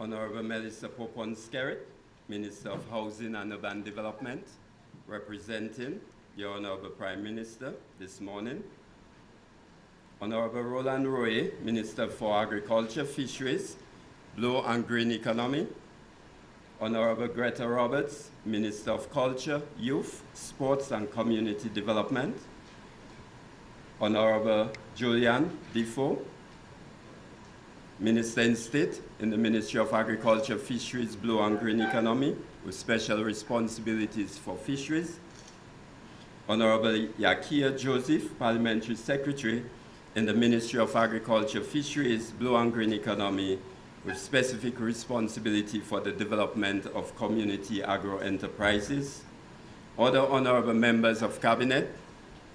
Honorable Melissa Poponne Skerrit, Minister of Housing and Urban Development, representing the Honorable Prime Minister this morning. Honorable Roland Royer, Minister for Agriculture, Fisheries, Blue and Green Economy. Honorable Greta Roberts, Minister of Culture, Youth, Sports and Community Development. Honorable Julian Defoe, Minister in State in the Ministry of Agriculture, Fisheries, Blue and Green Economy with special responsibilities for fisheries. Honorable Yakia Joseph, Parliamentary Secretary in the Ministry of Agriculture, Fisheries, Blue and Green Economy with specific responsibility for the development of community agro-enterprises. Other honorable members of cabinet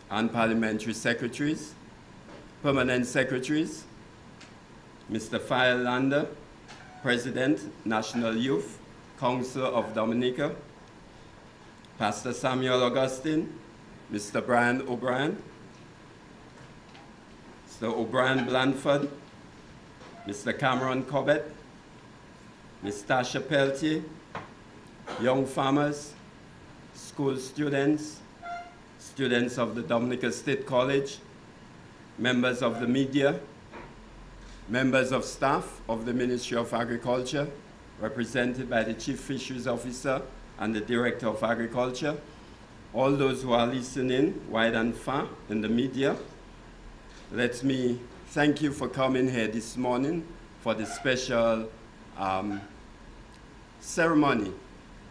and parliamentary secretaries, permanent secretaries, Mr. File Lander, President, National Youth Council of Dominica, Pastor Samuel Augustine, Mr. Brian O'Brien, Mr. O'Brien Blandford, Mr. Cameron Cobbett, Ms. Tasha Peltier, young farmers, school students, students of the Dominica State College, members of the media, members of staff of the Ministry of Agriculture, represented by the Chief Fisheries Officer and the Director of Agriculture, all those who are listening wide and far in the media, let me thank you for coming here this morning for the special um, ceremony,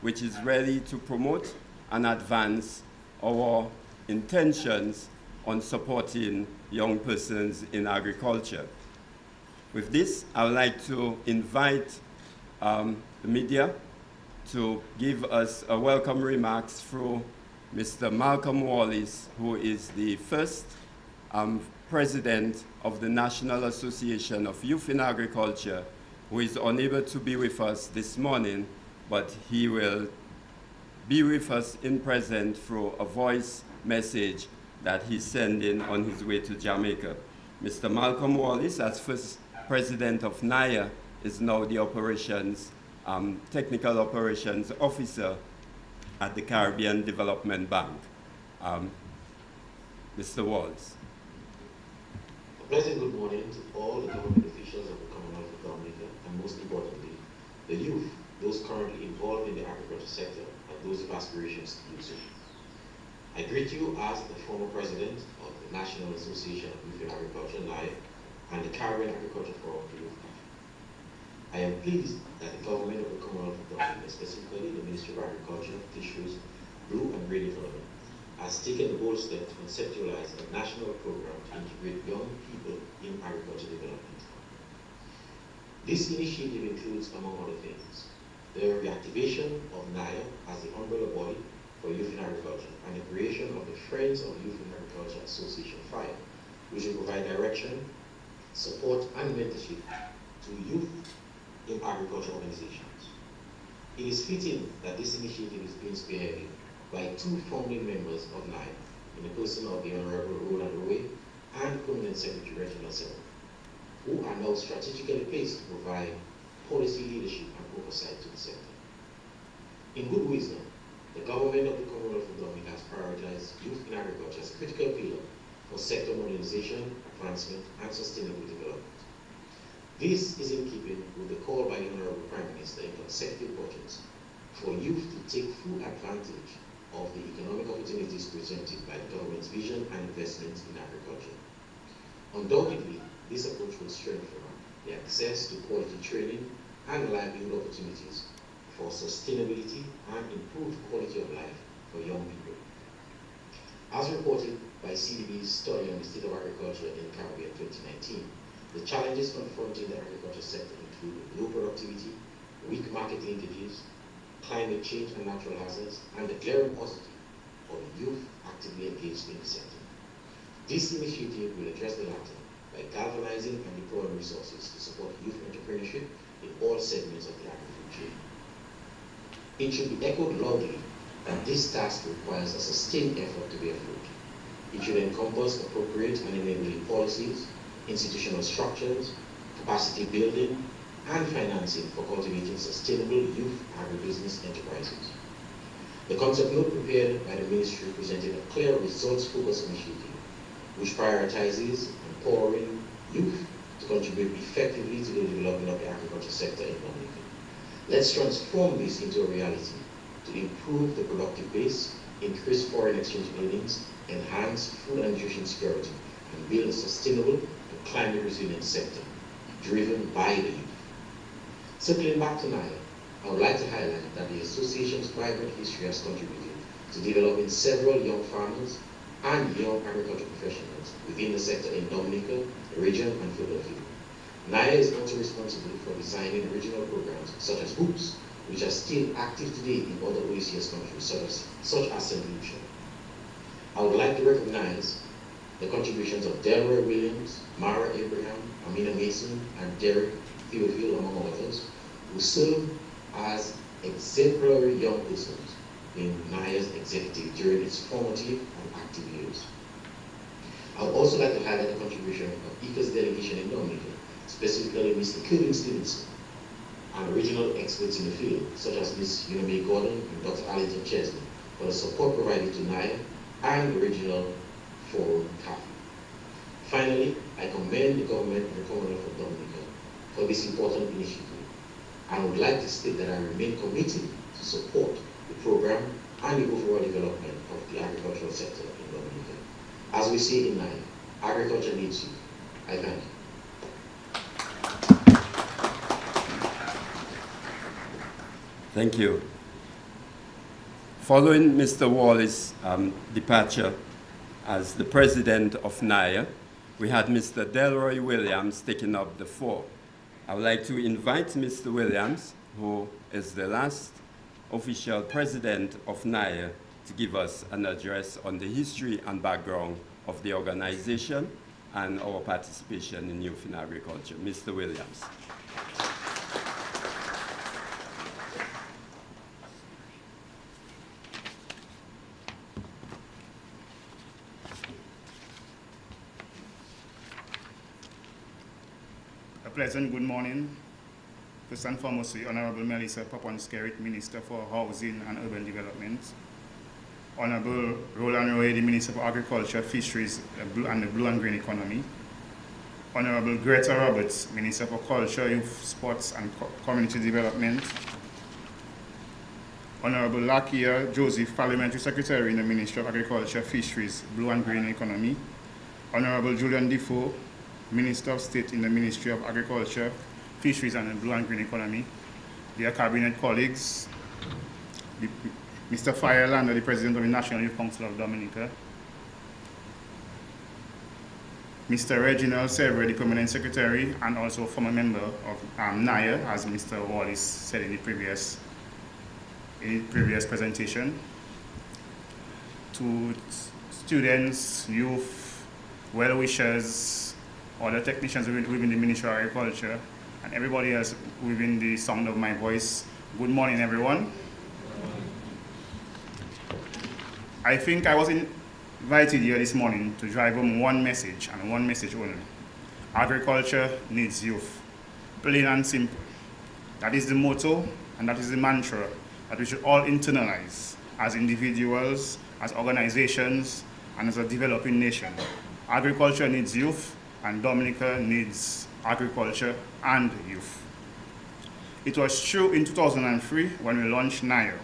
which is ready to promote and advance our intentions on supporting young persons in agriculture. With this, I would like to invite um, the media to give us a welcome remarks through Mr. Malcolm Wallace, who is the first um, president of the National Association of Youth in Agriculture, who is unable to be with us this morning, but he will be with us in present through a voice message that he's sending on his way to Jamaica. Mr. Malcolm Wallace, as first president of NIA, is now the operations, um, technical operations officer at the Caribbean Development Bank. Um, Mr. Wallace. A pleasant good morning to all the government officials of the Commonwealth of Dominica, and most importantly, the youth, those currently involved in the agriculture sector, and those with aspirations to do so. I greet you as the former president of the National Association of Youth in Agriculture, NIA, and the Caribbean Agriculture Forum to Youth I am pleased that the government of the Commonwealth of Dominica, specifically the Ministry of Agriculture, Fisheries, Blue and Green Economy, has taken the bold step to conceptualize a national program to integrate young people in agriculture development. This initiative includes, among other things, the reactivation of NIA as the umbrella body for youth in agriculture and the creation of the Friends of Youth in Agriculture Association FIRE, which will provide direction, support and mentorship to youth in agriculture organizations. It is fitting that this initiative is being spearheaded by two founding members of NIA, in the person of the Honorable Roland Royer and Permanent Secretary Reginald Settle, who are now strategically placed to provide policy leadership and oversight to the sector. In good wisdom, the government of the Commonwealth of Dominica has prioritized youth in agriculture as a critical pillar for sector modernization, and sustainable development. This is in keeping with the call by the Honorable Prime Minister in consecutive budgets for youth to take full advantage of the economic opportunities presented by the government's vision and investment in agriculture. Undoubtedly, this approach will strengthen the access to quality training and livelihood opportunities for sustainability and improved quality of life for young people. As reported by CDB's study on the state of agriculture in Caribbean 2019. The challenges confronting the agriculture sector include low productivity, weak market linkages, climate change and natural hazards, and the glaring paucity of youth actively engaged in the sector. This initiative will address the latter by galvanizing and deploying resources to support youth entrepreneurship in all segments of the agri-food chain. It should be echoed loudly that this task requires a sustained effort to be afloat. It should encompass appropriate and enabling policies, institutional structures, capacity building, and financing for cultivating sustainable youth agribusiness enterprises. The concept note prepared by the ministry presented a clear results-focused initiative which prioritizes empowering youth to contribute effectively to the development of the agriculture sector Dominica. Let's transform this into a reality to improve the productive base, increase foreign exchange earnings, enhance food and nutrition security, and build a sustainable and climate resilient sector driven by the youth. Circling back to NIA, I would like to highlight that the association's vibrant history has contributed to developing several young farmers and young agricultural professionals within the sector in Dominica, the region, and Philadelphia. NIA is also responsible for designing regional programs such as HOOPS, which are still active today in other OECS countries such as, such as St. Lucia. I would like to recognize the contributions of Delroy Williams, Mara Abraham, Amina Mason, and Derek Theophile, among others, who serve as exemplary young persons in NIA's executive during its formative and active years. I would also like to highlight the contribution of ICA's delegation in Dominica, specifically Mr. Kevin Stevenson, and regional experts in the field, such as Ms. Una May Gordon and Dr. Arlington Chesney, for the support provided to NIA and regional forum. Finally, I commend the government and the Commonwealth of Dominica for this important initiative. I would like to state that I remain committed to support the program and the overall development of the agricultural sector in Dominica. As we say in NIA, agriculture needs you. I thank you. Thank you. Following Mr. Wallis' um, departure as the president of NIA, we had Mr. Delroy Williams taking up the floor. I would like to invite Mr. Williams, who is the last official president of NIA, to give us an address on the history and background of the organization and our participation in youth in agriculture. Mr. Williams. Pleasant good morning. First and foremost, the Honorable Melissa Poponne-Skerrit, Minister for Housing and Urban Development. Honorable Roland Royer, the Minister for Agriculture, Fisheries, uh, and the Blue and Green Economy. Honorable Greta Roberts, Minister for Culture, Youth, Sports and Co Community Development. Honorable Lakia Joseph, Parliamentary Secretary in the Ministry of Agriculture, Fisheries, Blue and Green Economy. Honorable Julian Defoe, Minister of State in the Ministry of Agriculture, Fisheries and the Blue and Green Economy, dear cabinet colleagues, the, Mr. Firelander, the President of the National Youth Council of Dominica, Mr. Reginald Sever, the Permanent Secretary and also former member of um, NIA, as Mr. Wallace said in the previous, in the previous presentation, to students, youth, well-wishers, all the technicians within the Ministry of Agriculture, and everybody else within the sound of my voice. Good morning, everyone. I think I was invited here this morning to drive home one message and one message only. Agriculture needs youth. Plain and simple. That is the motto and that is the mantra that we should all internalize as individuals, as organizations, and as a developing nation. Agriculture needs youth, and Dominica needs agriculture and youth. It was true in 2003 when we launched NIA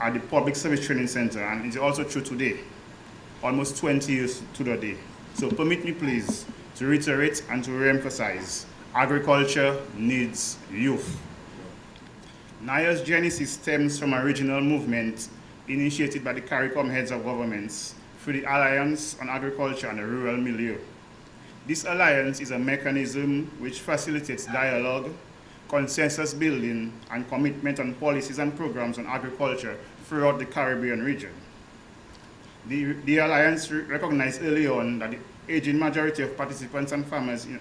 at the Public Service Training Center, and it's also true today, almost 20 years to the day. So permit me please to reiterate and to re-emphasize, agriculture needs youth. NIA's genesis stems from a regional movement initiated by the CARICOM heads of governments through the Alliance on Agriculture and the Rural Milieu. This alliance is a mechanism which facilitates dialogue, consensus building, and commitment on policies and programs on agriculture throughout the Caribbean region. The, the alliance recognized early on that the aging majority of participants and farmers in,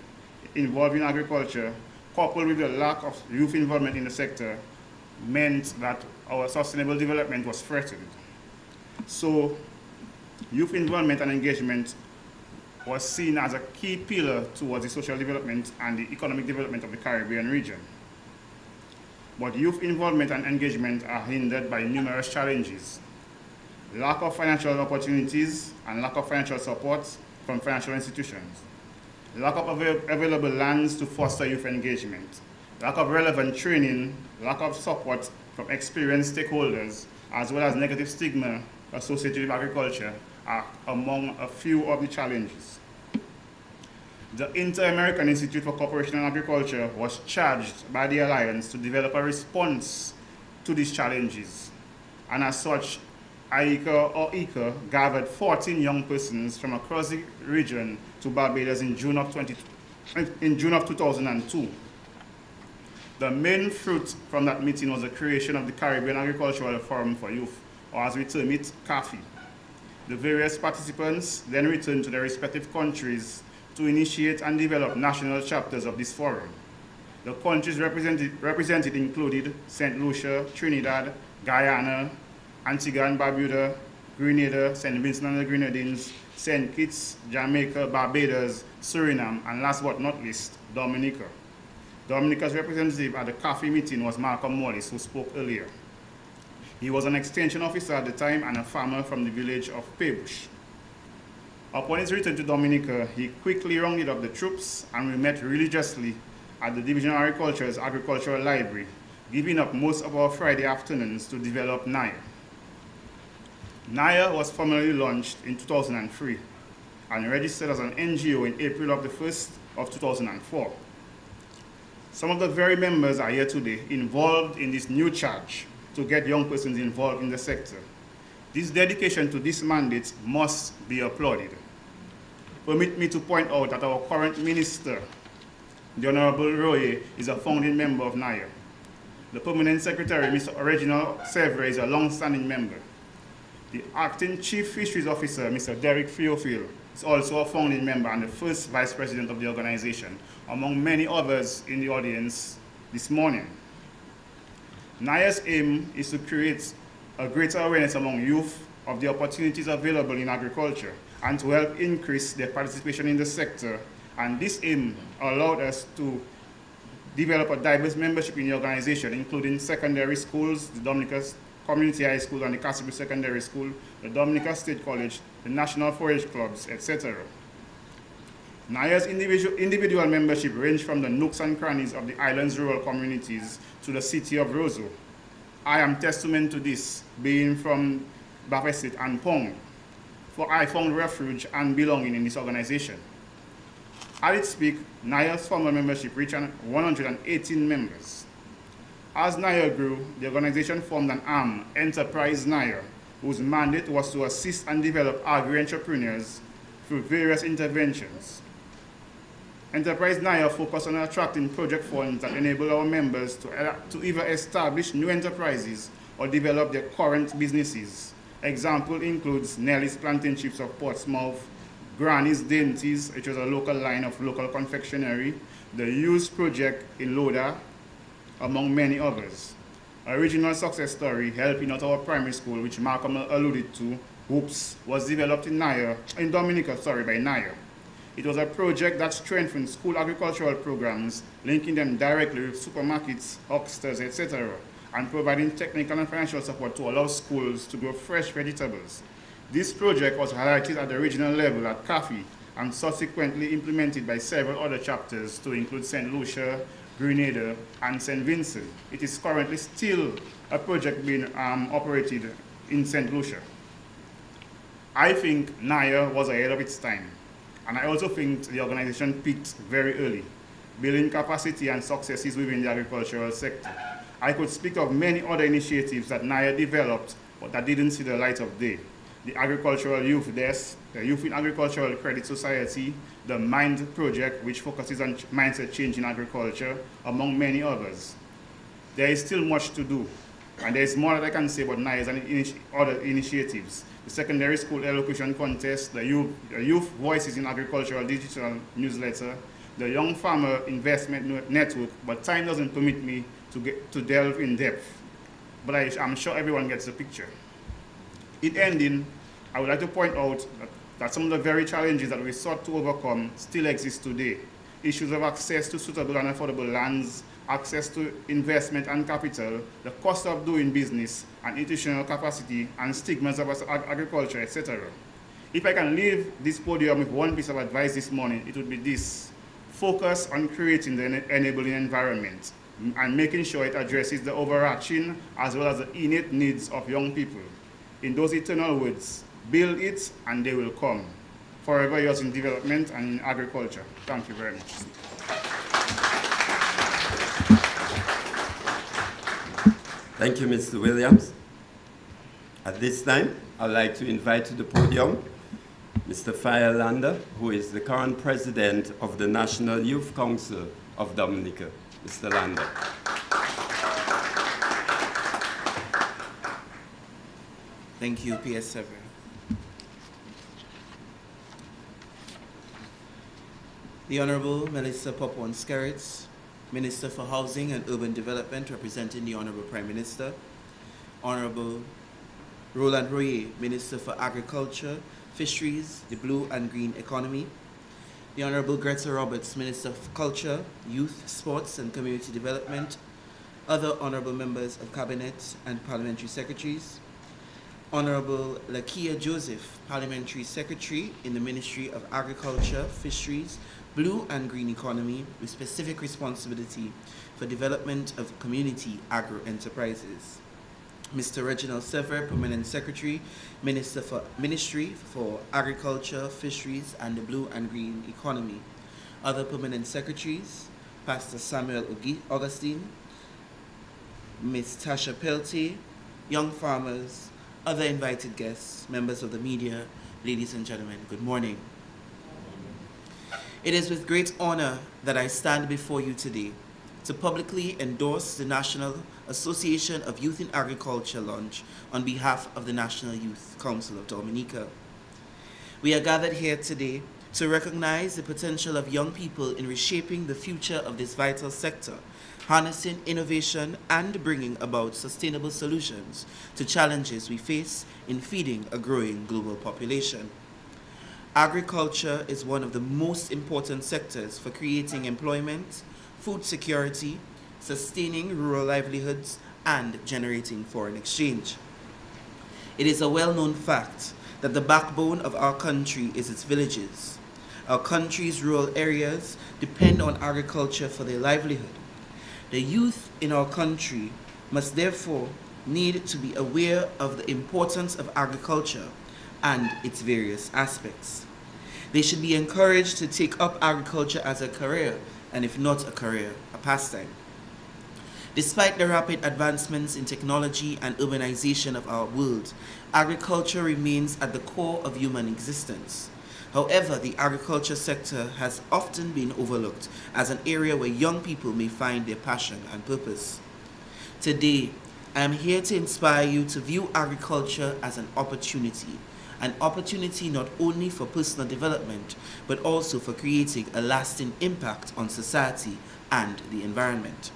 involved in agriculture, coupled with the lack of youth involvement in the sector, meant that our sustainable development was threatened. So youth involvement and engagement was seen as a key pillar towards the social development and the economic development of the Caribbean region. But youth involvement and engagement are hindered by numerous challenges. Lack of financial opportunities and lack of financial support from financial institutions. Lack of avail available lands to foster youth engagement. Lack of relevant training, lack of support from experienced stakeholders, as well as negative stigma associated with agriculture are among a few of the challenges. The Inter-American Institute for Cooperation and Agriculture was charged by the Alliance to develop a response to these challenges. And as such, AICA or ICA gathered 14 young persons from across the region to Barbados in June of, 20, in June of 2002. The main fruit from that meeting was the creation of the Caribbean Agricultural Forum for Youth, or as we term it, CAFI. The various participants then returned to their respective countries to initiate and develop national chapters of this forum. The countries represented, represented included St. Lucia, Trinidad, Guyana, Antigua and Barbuda, Grenada, St. Vincent and the Grenadines, St. Kitts, Jamaica, Barbados, Suriname, and last but not least, Dominica. Dominica's representative at the CAFI meeting was Malcolm Morris, who spoke earlier. He was an extension officer at the time and a farmer from the village of Paybush. Upon his return to Dominica, he quickly rounded up the troops and we met religiously at the Division of Agriculture's Agricultural Library, giving up most of our Friday afternoons to develop NIA. NIA was formally launched in 2003 and registered as an NGO in April of the 1st of 2004. Some of the very members are here today involved in this new charge to get young persons involved in the sector. This dedication to this mandate must be applauded. Permit me to point out that our current minister, the Honorable Royer, is a founding member of NIA. The permanent secretary, Mr. Reginald Sevre, is a long-standing member. The acting chief fisheries officer, Mr. Derek Theophile, is also a founding member and the first vice president of the organization, among many others in the audience this morning. NIA's aim is to create a greater awareness among youth of the opportunities available in agriculture and to help increase their participation in the sector. And this aim allowed us to develop a diverse membership in the organization, including secondary schools, the Dominica Community High School and the Cassidy Secondary School, the Dominica State College, the National 4-H Clubs, etc. NIA's individual, individual membership ranged from the nooks and crannies of the island's rural communities to the city of Roseau. I am testament to this, being from Bafesit and Pong, for I found refuge and belonging in this organization. At its peak, NIA's former membership reached 118 members. As NIA grew, the organization formed an arm, Enterprise NIA, whose mandate was to assist and develop agri-entrepreneurs through various interventions. Enterprise NIA focused on attracting project funds that enable our members to, to either establish new enterprises or develop their current businesses. Example includes Nelly's Plantain Chips of Portsmouth, Granny's Dainties, which was a local line of local confectionery, the Use Project in Loda, among many others. Original success story helping out our primary school, which Malcolm alluded to, Whoops, was developed in Naya, in Dominica, sorry, by Naya. It was a project that strengthened school agricultural programs, linking them directly with supermarkets, hucksters, etc., and providing technical and financial support to allow schools to grow fresh vegetables. This project was highlighted at the regional level at CAFI and subsequently implemented by several other chapters to include St. Lucia, Grenada, and St. Vincent. It is currently still a project being um, operated in St. Lucia. I think NIA was ahead of its time. And I also think the organization peaked very early, building capacity and successes within the agricultural sector. I could speak of many other initiatives that NIA developed, but that didn't see the light of day. The Agricultural Youth Desk, the Youth in Agricultural Credit Society, the MIND project, which focuses on mindset change in agriculture, among many others. There is still much to do, and there is more that I can say about NIA's and initi other initiatives the secondary school elocution contest, the youth, the youth Voices in Agricultural digital newsletter, the Young Farmer Investment Network, but time doesn't permit me to, get, to delve in depth. But I, am sure everyone gets the picture. In ending, I would like to point out that that some of the very challenges that we sought to overcome still exist today. Issues of access to suitable and affordable lands, access to investment and capital, the cost of doing business, and institutional capacity, and stigmas of ag agriculture, etc. If I can leave this podium with one piece of advice this morning, it would be this. Focus on creating the enabling environment and making sure it addresses the overarching as well as the innate needs of young people. In those eternal words, build it and they will come. Forever yours in development and in agriculture. Thank you very much. Thank you, Mr. Williams. At this time, I'd like to invite to the podium Mr. Fire Lander, who is the current president of the National Youth Council of Dominica. Mr. Lander. Thank you, PS7. The Honorable Melissa Poponne Skerritts, Minister for Housing and Urban Development, representing the Honorable Prime Minister. Honorable Roland Royer, Minister for Agriculture, Fisheries, the Blue and Green Economy. The Honorable Greta Roberts, Minister of Culture, Youth, Sports and Community Development. Other Honorable Members of Cabinet and Parliamentary Secretaries. Honorable Lakia Joseph, Parliamentary Secretary in the Ministry of Agriculture, Fisheries, Blue and Green Economy with specific responsibility for development of community agro-enterprises. Mr. Reginald Sever, Permanent Secretary, Minister for Ministry for Agriculture, Fisheries, and the Blue and Green Economy. Other Permanent Secretaries, Pastor Samuel Augustine, Ms. Tasha Peltier, young farmers, other invited guests, members of the media, ladies and gentlemen, good morning. It is with great honor that I stand before you today to publicly endorse the National Association of Youth in Agriculture launch on behalf of the National Youth Council of Dominica. We are gathered here today to recognize the potential of young people in reshaping the future of this vital sector, harnessing innovation and bringing about sustainable solutions to challenges we face in feeding a growing global population. Agriculture is one of the most important sectors for creating employment, food security, sustaining rural livelihoods, and generating foreign exchange. It is a well-known fact that the backbone of our country is its villages. Our country's rural areas depend on agriculture for their livelihood. The youth in our country must therefore need to be aware of the importance of agriculture and its various aspects. They should be encouraged to take up agriculture as a career and if not a career, a pastime. Despite the rapid advancements in technology and urbanization of our world, agriculture remains at the core of human existence. However, the agriculture sector has often been overlooked as an area where young people may find their passion and purpose. Today, I am here to inspire you to view agriculture as an opportunity an opportunity not only for personal development, but also for creating a lasting impact on society and the environment.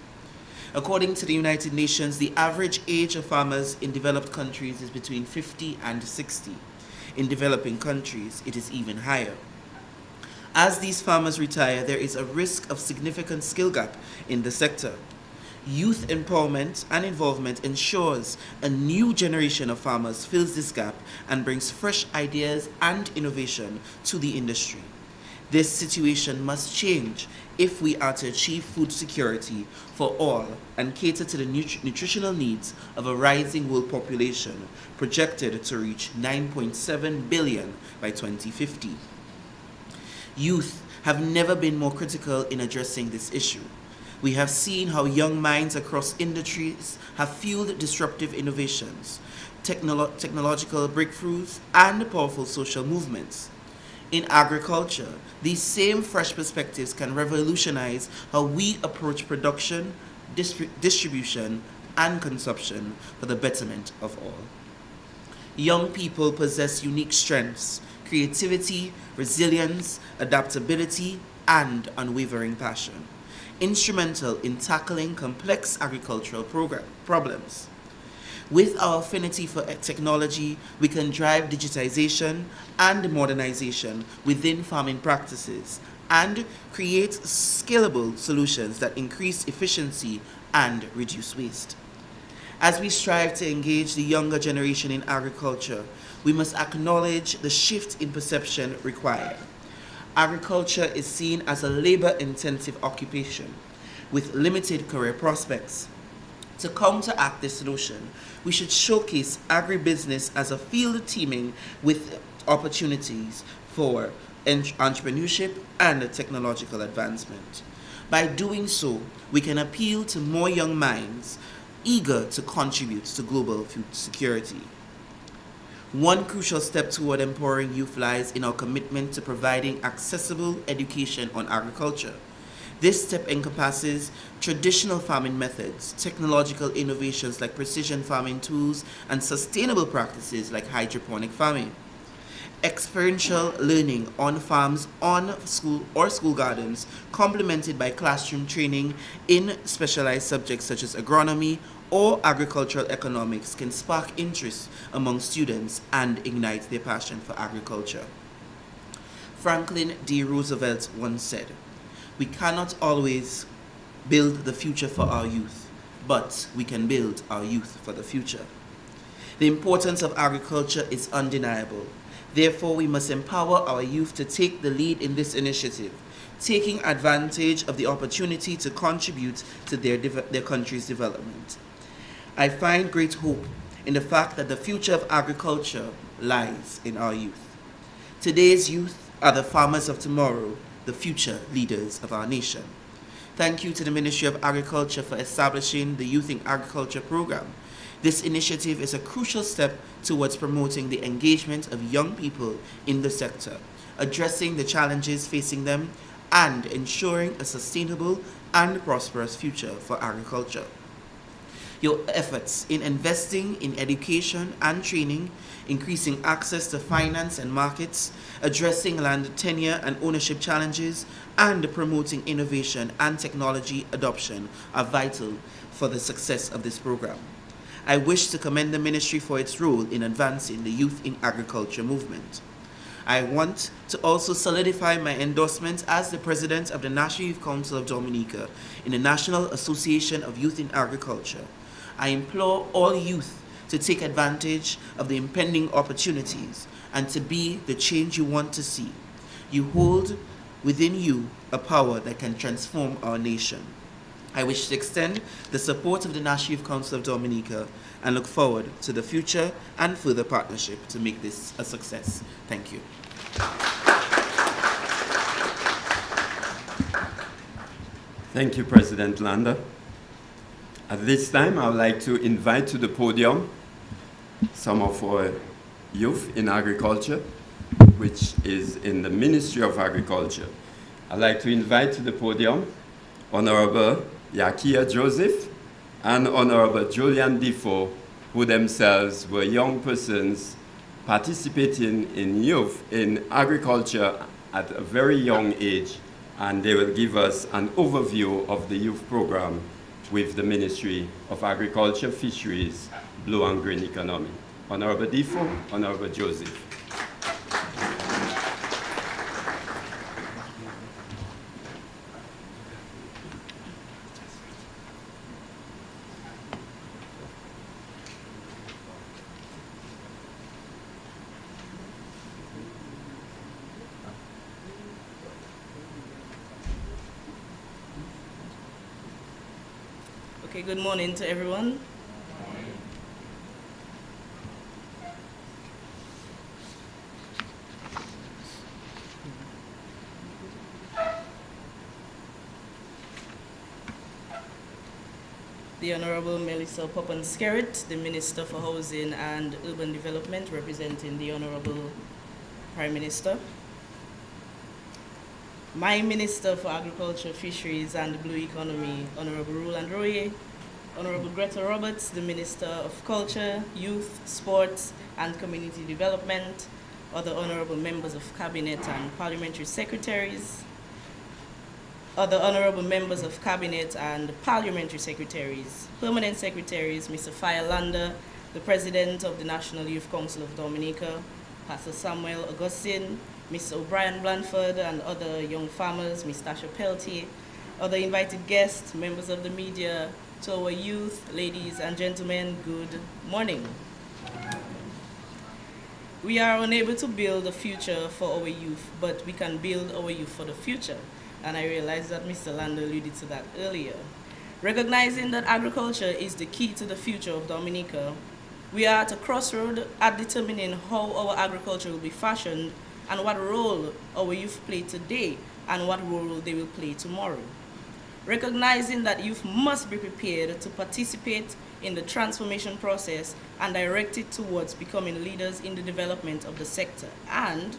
According to the United Nations, the average age of farmers in developed countries is between 50 and 60. In developing countries, it is even higher. As these farmers retire, there is a risk of significant skill gap in the sector youth empowerment and involvement ensures a new generation of farmers fills this gap and brings fresh ideas and innovation to the industry. This situation must change if we are to achieve food security for all and cater to the nut nutritional needs of a rising world population projected to reach 9.7 billion by 2050. Youth have never been more critical in addressing this issue. We have seen how young minds across industries have fueled disruptive innovations, technolo technological breakthroughs, and powerful social movements. In agriculture, these same fresh perspectives can revolutionize how we approach production, distribution, and consumption for the betterment of all. Young people possess unique strengths, creativity, resilience, adaptability, and unwavering passion instrumental in tackling complex agricultural problems. With our affinity for technology, we can drive digitization and modernization within farming practices and create scalable solutions that increase efficiency and reduce waste. As we strive to engage the younger generation in agriculture, we must acknowledge the shift in perception required. Agriculture is seen as a labor intensive occupation with limited career prospects. To counteract this notion, we should showcase agribusiness as a field teeming with opportunities for entrepreneurship and technological advancement. By doing so, we can appeal to more young minds eager to contribute to global food security. One crucial step toward empowering youth lies in our commitment to providing accessible education on agriculture. This step encompasses traditional farming methods, technological innovations like precision farming tools, and sustainable practices like hydroponic farming. Experiential learning on farms, on school or school gardens, complemented by classroom training in specialized subjects such as agronomy, or agricultural economics can spark interest among students and ignite their passion for agriculture. Franklin D. Roosevelt once said, We cannot always build the future for our youth, but we can build our youth for the future. The importance of agriculture is undeniable. Therefore, we must empower our youth to take the lead in this initiative, taking advantage of the opportunity to contribute to their, their country's development. I find great hope in the fact that the future of agriculture lies in our youth. Today's youth are the farmers of tomorrow, the future leaders of our nation. Thank you to the Ministry of Agriculture for establishing the Youth in Agriculture program. This initiative is a crucial step towards promoting the engagement of young people in the sector, addressing the challenges facing them, and ensuring a sustainable and prosperous future for agriculture your efforts in investing in education and training, increasing access to finance and markets, addressing land tenure and ownership challenges, and promoting innovation and technology adoption are vital for the success of this program. I wish to commend the ministry for its role in advancing the youth in agriculture movement. I want to also solidify my endorsement as the president of the National Youth Council of Dominica in the National Association of Youth in Agriculture I implore all youth to take advantage of the impending opportunities and to be the change you want to see. You hold within you a power that can transform our nation. I wish to extend the support of the National Youth Council of Dominica and look forward to the future and further partnership to make this a success. Thank you. Thank you, President Landa. At this time, I would like to invite to the podium some of our youth in agriculture, which is in the Ministry of Agriculture. I'd like to invite to the podium Honorable Yakia Joseph and Honorable Julian Defoe, who themselves were young persons participating in youth in agriculture at a very young age, and they will give us an overview of the youth program with the Ministry of Agriculture, Fisheries, Blue and Green Economy. Honorable Defoe, Honorable Joseph. Good morning to everyone. The Honorable Melissa Poponne Skerrit, the Minister for Housing and Urban Development, representing the Honorable Prime Minister. My Minister for Agriculture, Fisheries and Blue Economy, Honorable Roland Royer, Honorable Greta Roberts, the Minister of Culture, Youth, Sports and Community Development, other honorable members of Cabinet and Parliamentary Secretaries, other honorable members of Cabinet and Parliamentary Secretaries, Permanent Secretaries, Mr. Fire Lander the President of the National Youth Council of Dominica, Pastor Samuel Augustine, Ms. O'Brien Blanford, and other young farmers, Ms. Tasha Peltier, other invited guests, members of the media, to our youth, ladies and gentlemen, good morning. We are unable to build a future for our youth, but we can build our youth for the future. And I realize that Mr. Lando alluded to that earlier. Recognizing that agriculture is the key to the future of Dominica, we are at a crossroad at determining how our agriculture will be fashioned and what role our youth play today and what role they will play tomorrow. Recognizing that youth must be prepared to participate in the transformation process and direct it towards becoming leaders in the development of the sector. And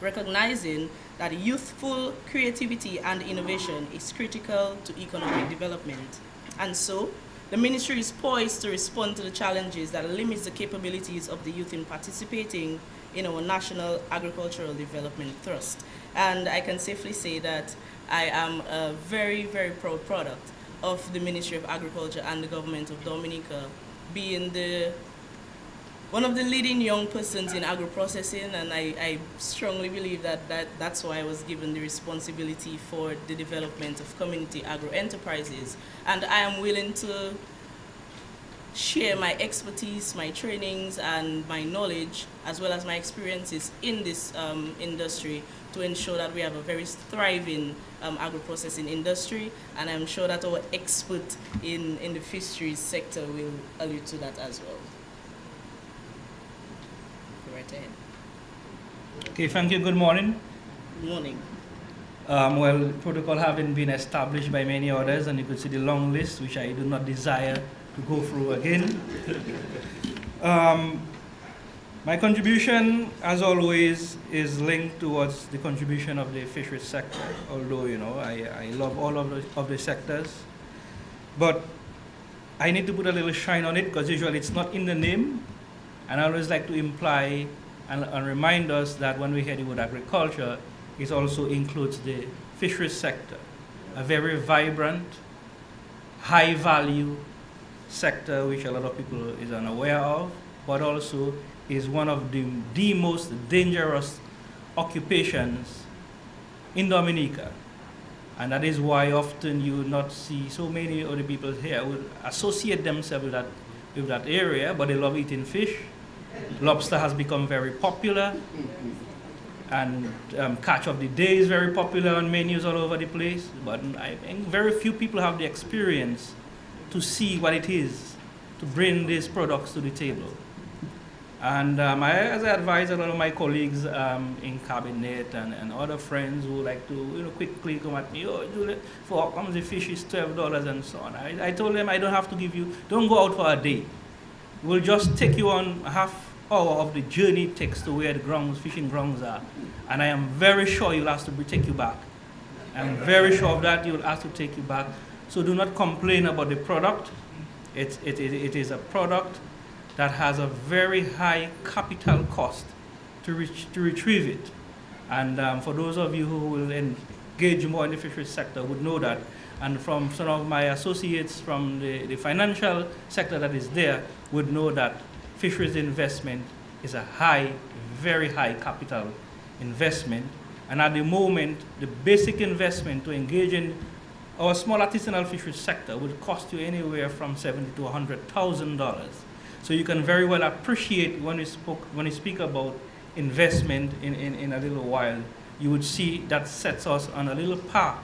recognizing that youthful creativity and innovation is critical to economic development. And so, the ministry is poised to respond to the challenges that limits the capabilities of the youth in participating in our national agricultural development thrust. And I can safely say that I am a very, very proud product of the Ministry of Agriculture and the government of Dominica, being the one of the leading young persons in agro-processing, and I, I strongly believe that, that that's why I was given the responsibility for the development of community agro-enterprises. And I am willing to share my expertise, my trainings, and my knowledge, as well as my experiences in this um, industry to ensure that we have a very thriving um, agro-processing industry. And I'm sure that our expert in, in the fisheries sector will allude to that as well. Go right ahead. Okay, thank you. Good morning. Good morning. Um, well, protocol having been established by many others, and you could see the long list, which I do not desire to go through again. um, my contribution, as always, is linked towards the contribution of the fisheries sector, although, you know, I, I love all of the, of the sectors. But I need to put a little shine on it because usually it's not in the name. And I always like to imply and, and remind us that when we hear the word agriculture, it also includes the fisheries sector, a very vibrant, high value sector which a lot of people is unaware of, but also is one of the, the most dangerous occupations in Dominica. And that is why often you not see so many other people here would associate themselves with that, with that area, but they love eating fish. Lobster has become very popular, and um, catch of the day is very popular on menus all over the place. But I think very few people have the experience to see what it is to bring these products to the table. And um, I, as I advise a lot of my colleagues um, in cabinet and, and other friends who like to you know quickly come at me, oh, Julie, for how comes the fish is twelve dollars and so on. I, I told them I don't have to give you, don't go out for a day. We'll just take you on half hour of the journey it takes to where the grounds, fishing grounds are, and I am very sure you'll ask to take you back. I'm very sure of that. You'll ask to take you back. So do not complain about the product. It, it, it, it is a product that has a very high capital cost to, reach, to retrieve it. And um, for those of you who will engage more in the fisheries sector would know that. And from some of my associates from the, the financial sector that is there would know that fisheries investment is a high, very high capital investment. And at the moment, the basic investment to engage in our small artisanal fisheries sector would cost you anywhere from seventy to hundred thousand dollars. So you can very well appreciate when we, spoke, when we speak about investment in, in, in a little while, you would see that sets us on a little path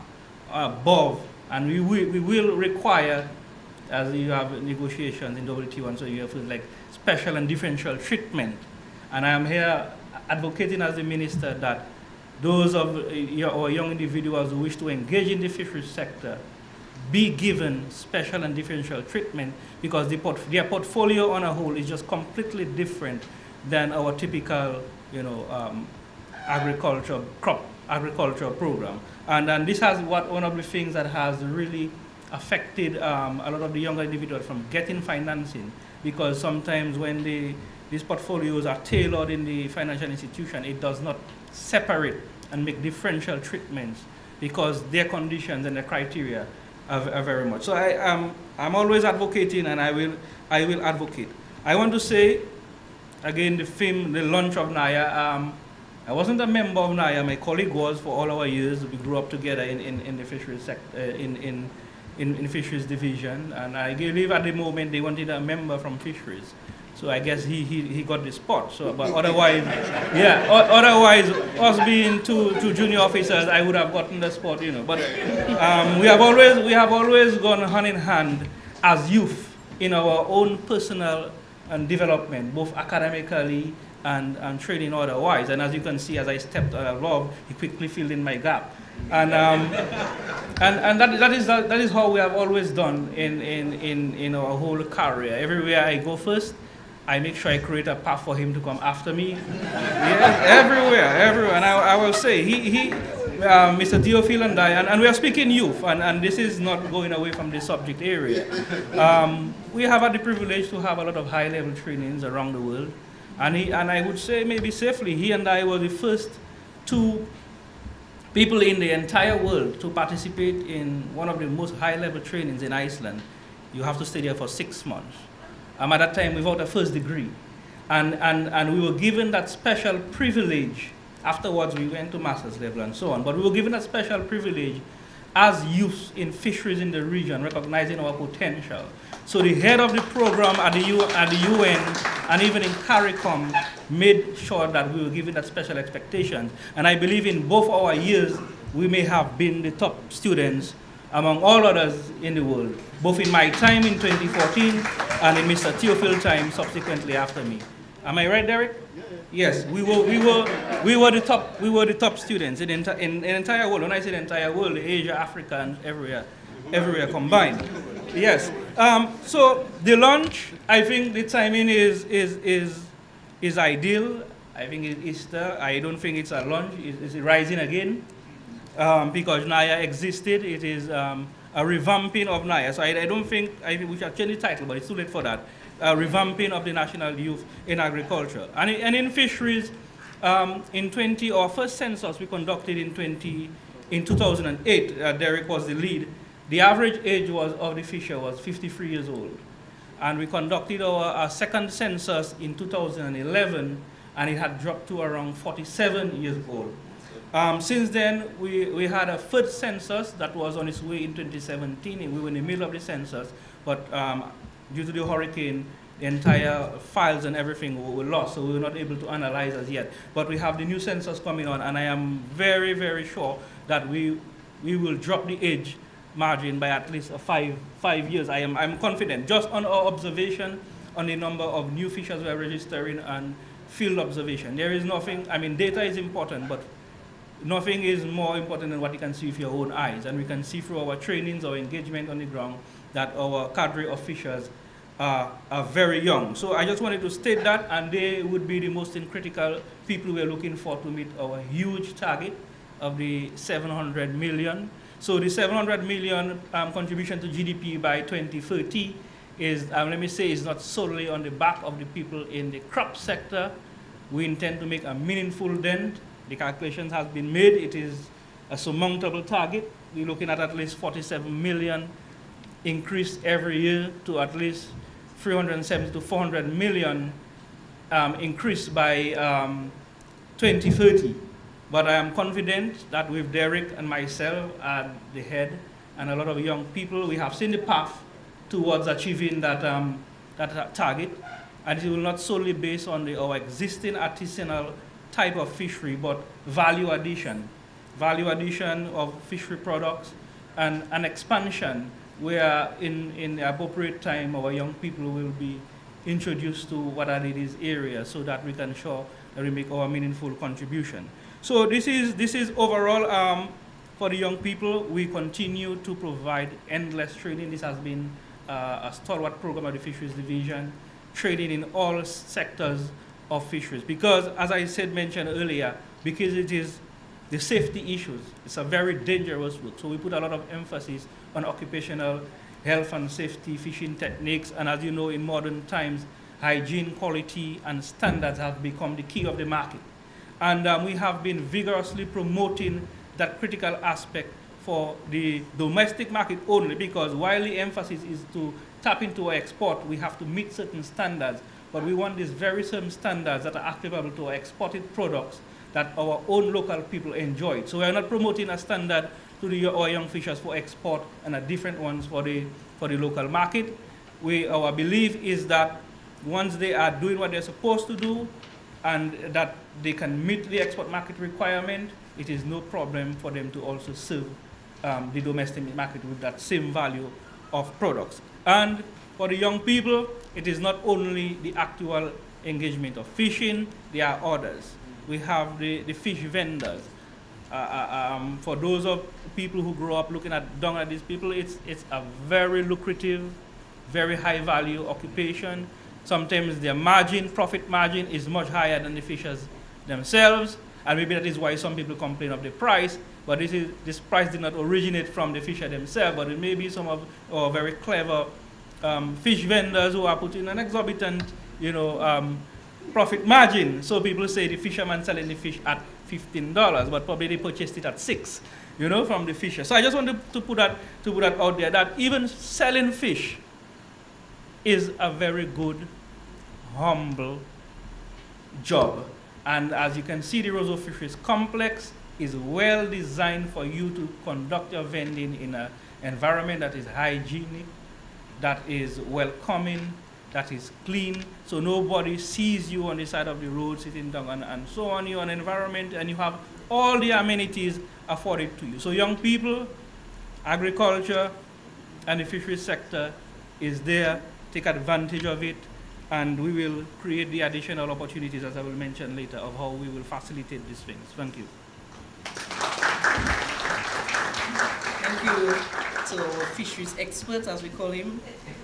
above, and we will, we will require, as you have negotiations in WTO, so you have like special and differential treatment. And I am here advocating as the minister that those of our young individuals who wish to engage in the fisheries sector be given special and differential treatment because the port their portfolio on a whole is just completely different than our typical, you know, um, agriculture crop agriculture program. And, and this has what one of the things that has really affected um, a lot of the younger individuals from getting financing because sometimes when the, these portfolios are tailored in the financial institution, it does not separate and make differential treatments because their conditions and their criteria are very much. So I am I'm always advocating and I will I will advocate. I want to say, again, the film, the launch of Naya, um, I wasn't a member of Naya, my colleague was for all our years. We grew up together in, in, in the fisheries sector, uh, in, in, in, in fisheries division, and I believe at the moment they wanted a member from fisheries. So I guess he, he, he got the spot. So, but otherwise, yeah, otherwise, us being two, two junior officers, I would have gotten the spot, you know. But um, we have always we have always gone hand in hand as youth in our own personal and development, both academically and, and training otherwise. And as you can see, as I stepped of love, he quickly filled in my gap. And, um, and, and that, that, is, that, that is how we have always done in, in, in, in our whole career. Everywhere I go first, I make sure I create a path for him to come after me. Yeah, everywhere, everywhere. And I, I will say, he, he uh, Mr. Theophile and I, and, and we are speaking youth, and, and this is not going away from the subject area. Um, we have had the privilege to have a lot of high-level trainings around the world. And, he, and I would say maybe safely, he and I were the first two people in the entire world to participate in one of the most high-level trainings in Iceland. You have to stay there for six months. Um, at that time, without a first degree. And, and, and we were given that special privilege. Afterwards, we went to master's level and so on. But we were given that special privilege as youths in fisheries in the region, recognizing our potential. So the head of the program at the, U, at the UN and even in CARICOM made sure that we were given that special expectation. And I believe in both our years, we may have been the top students among all others in the world, both in my time in 2014 and in Mr. Theophile time subsequently after me. Am I right, Derek? Yes, we were, we were, we were the top, we were the top students in the in, in entire world. When I say the entire world, Asia, Africa, and everywhere, everywhere combined. Yes. Um, so the launch, I think the timing is is is is ideal. I think it's Easter. I don't think it's a launch. It's, it's rising again um, because Naya existed. It is um, a revamping of Naya. So I, I don't think I, we should change the title, but it's too late for that. A revamping of the national youth in agriculture. And, in- and in fisheries, um, in 20, our first census we conducted in 20, in 2008, uh, Derek was the lead. The average age was, of the fisher was 53 years old. And we conducted our, our second census in 2011, and it had dropped to around 47 years old. Um, since then, we, we had a third census that was on its way in 2017. and We were in the middle of the census, but um, due to the hurricane, the entire files and everything were, were lost, so we were not able to analyze as yet. But we have the new census coming on, and I am very, very sure that we, we will drop the age margin by at least a five, five years. I am I'm confident, just on our observation on the number of new fishers we are registering and field observation. There is nothing, I mean, data is important, but nothing is more important than what you can see with your own eyes. And we can see through our trainings, our engagement on the ground, that our cadre of fishers are, are very young. So I just wanted to state that, and they would be the most critical people we're looking for to meet our huge target of the 700 million. So the 700 million um, contribution to GDP by 2030 is, um, let me say, is not solely on the back of the people in the crop sector. We intend to make a meaningful dent. The calculations have been made. It is a surmountable target. We're looking at at least 47 million increase every year to at least 370 to 400 million um, increase by um, 2030. But I am confident that with Derek and myself at the head and a lot of young people, we have seen the path towards achieving that, um, that target. And it will not solely based on the, our existing artisanal type of fishery, but value addition. Value addition of fishery products and an expansion where in, in the appropriate time our young people will be introduced to what are these areas so that we can show that we make our meaningful contribution. So this is, this is overall um, for the young people. We continue to provide endless training. This has been uh, a stalwart program of the Fisheries Division, training in all sectors of fisheries. Because as I said, mentioned earlier, because it is the safety issues, it's a very dangerous route. So we put a lot of emphasis on occupational health and safety, fishing techniques, and as you know, in modern times, hygiene, quality, and standards have become the key of the market. And um, we have been vigorously promoting that critical aspect for the domestic market only because while the emphasis is to tap into our export, we have to meet certain standards but we want these very same standards that are applicable to our exported products that our own local people enjoy. So we are not promoting a standard to the, our young fishers for export and a different ones for the, for the local market. We, our belief is that once they are doing what they're supposed to do and that they can meet the export market requirement, it is no problem for them to also serve um, the domestic market with that same value of products. And for the young people, it is not only the actual engagement of fishing, there are others. We have the, the fish vendors. Uh, uh, um, for those of people who grow up looking at down at these people, it's, it's a very lucrative, very high value occupation. Sometimes their margin, profit margin, is much higher than the fishers themselves, and maybe that is why some people complain of the price. But this, is, this price did not originate from the fisher themselves, but it may be some of our very clever um, fish vendors who are putting an exorbitant, you know, um, profit margin. So people say the fisherman selling the fish at fifteen dollars, but probably they purchased it at six, you know, from the fisher. So I just wanted to, to put that to put that out there that even selling fish is a very good, humble job. And as you can see, the Roseau Fisheries Complex is well designed for you to conduct your vending in an environment that is hygienic, that is welcoming, that is clean, so nobody sees you on the side of the road sitting down and, and so on. You're an environment and you have all the amenities afforded to you. So young people, agriculture, and the fisheries sector is there. Take advantage of it, and we will create the additional opportunities, as I will mention later, of how we will facilitate these things. Thank you. Thank you our fisheries expert, as we call him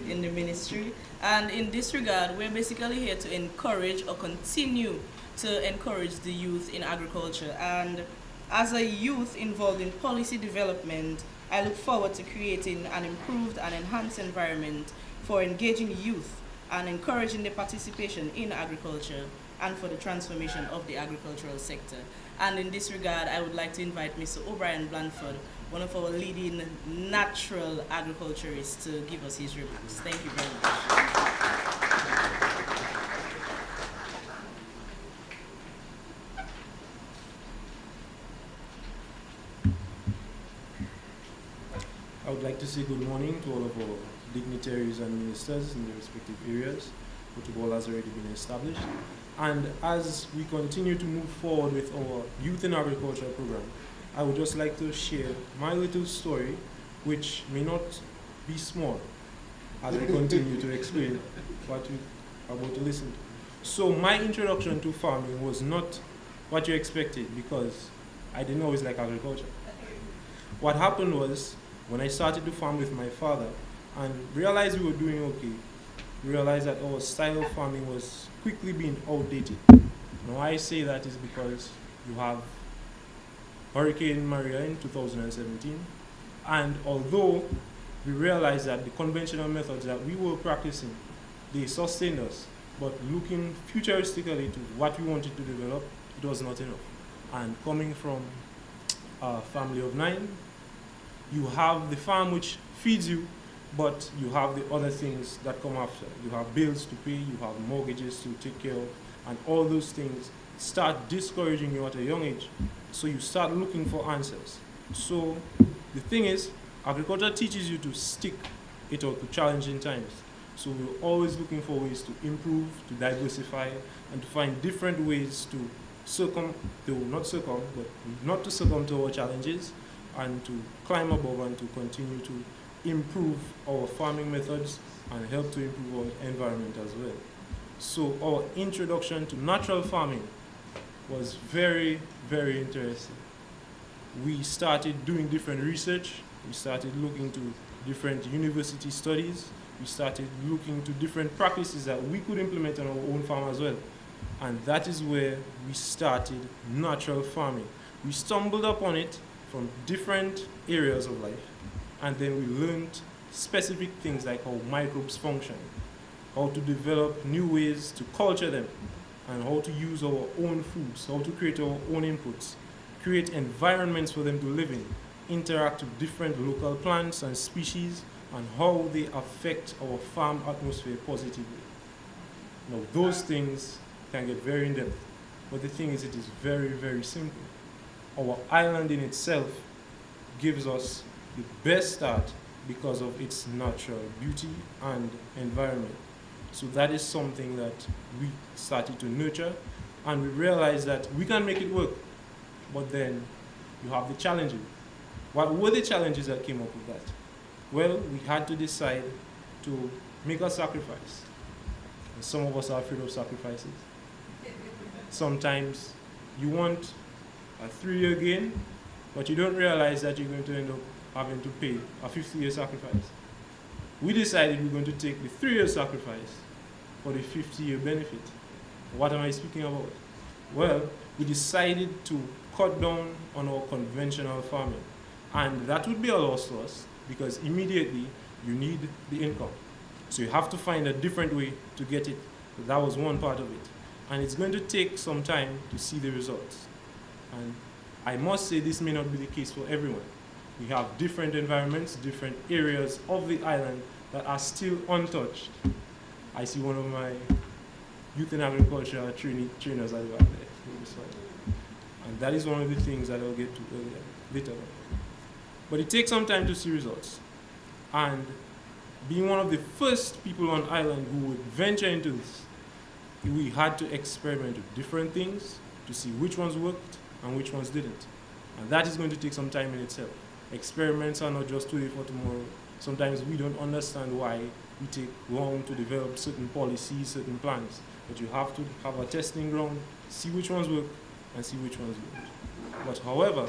in the ministry. And in this regard, we're basically here to encourage or continue to encourage the youth in agriculture. And as a youth involved in policy development, I look forward to creating an improved and enhanced environment for engaging youth and encouraging their participation in agriculture and for the transformation of the agricultural sector. And in this regard, I would like to invite Mr. O'Brien Blandford, one of our leading natural agriculturists, to give us his remarks. Thank you very much. I would like to say good morning to all of our dignitaries and ministers in their respective areas. Protocol has already been established. And as we continue to move forward with our Youth in Agriculture program, I would just like to share my little story, which may not be small, as I continue to explain what you are about to listen to. So my introduction to farming was not what you expected because I didn't always like agriculture. What happened was when I started to farm with my father and realized we were doing okay, realized that our style of farming was quickly being outdated. Now I say that is because you have Hurricane Maria in 2017, and although we realized that the conventional methods that we were practicing, they sustained us, but looking futuristically to what we wanted to develop, it was not enough. And coming from a family of nine, you have the farm which feeds you, but you have the other things that come after. You have bills to pay, you have mortgages to take care of, and all those things start discouraging you at a young age. So you start looking for answers. So the thing is, agriculture teaches you to stick it out to challenging times. So we're always looking for ways to improve, to diversify, and to find different ways to circum, to not circum, but not to succumb to our challenges, and to climb above and to continue to improve our farming methods and help to improve our environment as well. So our introduction to natural farming was very, very interesting. We started doing different research. We started looking to different university studies. We started looking to different practices that we could implement on our own farm as well. And that is where we started natural farming. We stumbled upon it from different areas of life, and then we learned specific things like how microbes function, how to develop new ways to culture them, and how to use our own foods, how to create our own inputs, create environments for them to live in, interact with different local plants and species, and how they affect our farm atmosphere positively. Now, those things can get very in depth, but the thing is, it is very, very simple. Our island in itself gives us the best start because of its natural beauty and environment. So that is something that we started to nurture, and we realized that we can make it work, but then you have the challenges. What were the challenges that came up with that? Well, we had to decide to make a sacrifice. And some of us are afraid of sacrifices. Sometimes you want a three-year gain, but you don't realize that you're going to end up having to pay a 50-year sacrifice. We decided we're going to take the three-year sacrifice for the 50-year benefit. What am I speaking about? Well, we decided to cut down on our conventional farming. And that would be a loss to us because immediately you need the income. So you have to find a different way to get it. That was one part of it. And it's going to take some time to see the results. And I must say this may not be the case for everyone. We have different environments, different areas of the island that are still untouched. I see one of my youth in agriculture trainers at there. And that is one of the things that I'll get to earlier, later on. But it takes some time to see results. And being one of the first people on island who would venture into this, we had to experiment with different things to see which ones worked and which ones didn't. And that is going to take some time in itself. Experiments are not just today for tomorrow. Sometimes we don't understand why we take long to develop certain policies, certain plans. But you have to have a testing ground, see which ones work, and see which ones won't. But however,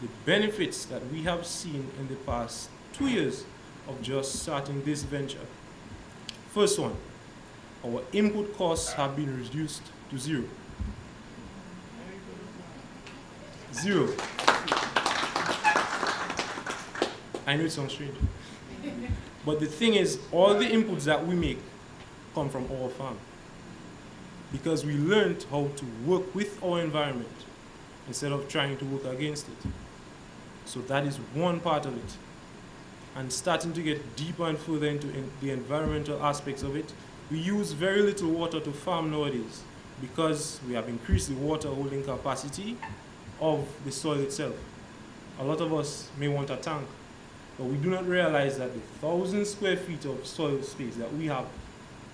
the benefits that we have seen in the past two years of just starting this venture. First one, our input costs have been reduced to zero. Zero. I know it sounds strange. But the thing is, all the inputs that we make come from our farm. Because we learned how to work with our environment instead of trying to work against it. So that is one part of it. And starting to get deeper and further into in the environmental aspects of it, we use very little water to farm nowadays because we have increased the water holding capacity of the soil itself. A lot of us may want a tank, but we do not realize that the thousand square feet of soil space that we have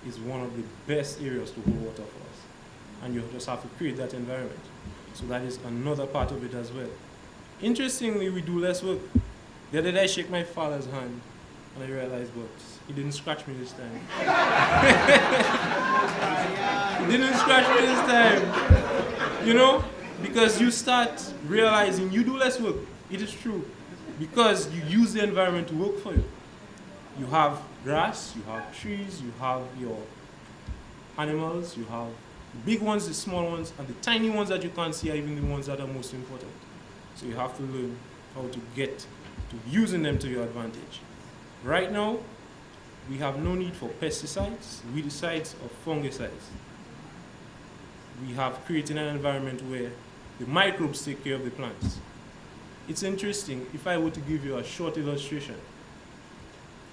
is one of the best areas to hold water for us. And you just have to create that environment. So that is another part of it as well. Interestingly, we do less work. The other day I shake my father's hand and I realized, but he didn't scratch me this time. he didn't scratch me this time. You know? Because you start realizing you do less work. It is true. Because you use the environment to work for you. You have grass, you have trees, you have your animals, you have the big ones, the small ones, and the tiny ones that you can't see are even the ones that are most important. So you have to learn how to get to using them to your advantage. Right now, we have no need for pesticides, weedicides, or fungicides. We have created an environment where the microbes take care of the plants. It's interesting, if I were to give you a short illustration,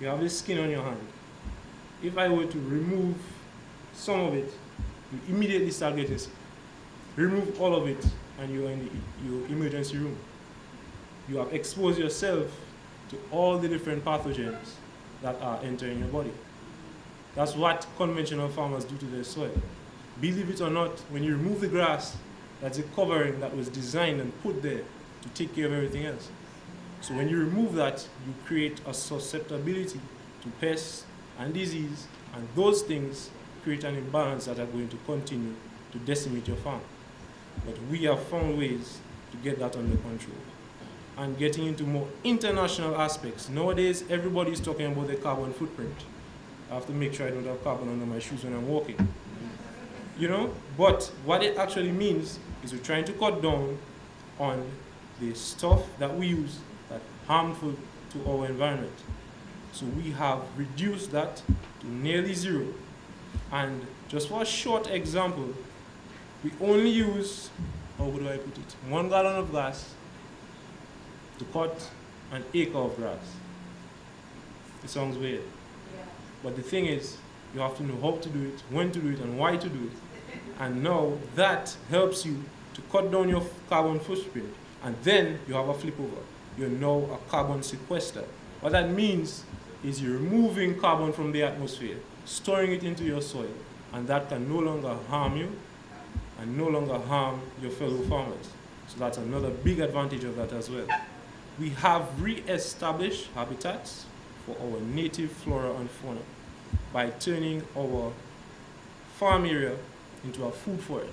you have this skin on your hand. If I were to remove some of it, you immediately start getting sick. Remove all of it, and you're in the, your emergency room. You have exposed yourself to all the different pathogens that are entering your body. That's what conventional farmers do to their soil. Believe it or not, when you remove the grass, that's a covering that was designed and put there to take care of everything else. So when you remove that, you create a susceptibility to pests and disease, and those things create an imbalance that are going to continue to decimate your farm. But we have found ways to get that under control. And getting into more international aspects. Nowadays, everybody is talking about the carbon footprint. I have to make sure I don't have carbon under my shoes when I'm walking. You know? But what it actually means is we're trying to cut down on the stuff that we use that harmful to our environment. So we have reduced that to nearly zero. And just for a short example, we only use, how do I put it, one gallon of gas to cut an acre of grass. It sounds weird. But the thing is, You have to know how to do it, when to do it, and why to do it. And now that helps you to cut down your carbon footprint. And then you have a flip over. You're now a carbon sequester. What that means is you're removing carbon from the atmosphere, storing it into your soil, and that can no longer harm you and no longer harm your fellow farmers. So that's another big advantage of that as well. We have re-established habitats for our native flora and fauna by turning our farm area into a food forest.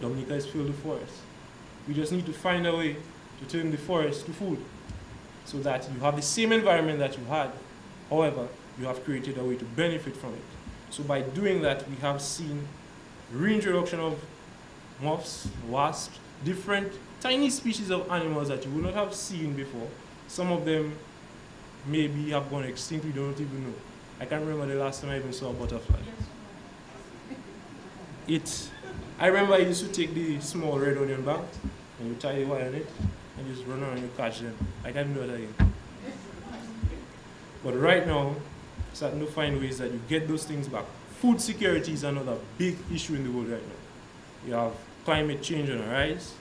Dominica is filled with forest. We just need to find a way to turn the forest to food so that you have the same environment that you had. However, you have created a way to benefit from it. So by doing that, we have seen reintroduction of moths, wasps, different tiny species of animals that you would not have seen before. Some of them maybe have gone extinct, we don't even know. I can't remember the last time I even saw a butterfly. It, I remember I used to take the small red onion bag and you tie the wire on it and just run around and you catch them. I can't do that again. But right now, starting to find ways that you get those things back. Food security is another big issue in the world right now. You have climate change on the rise,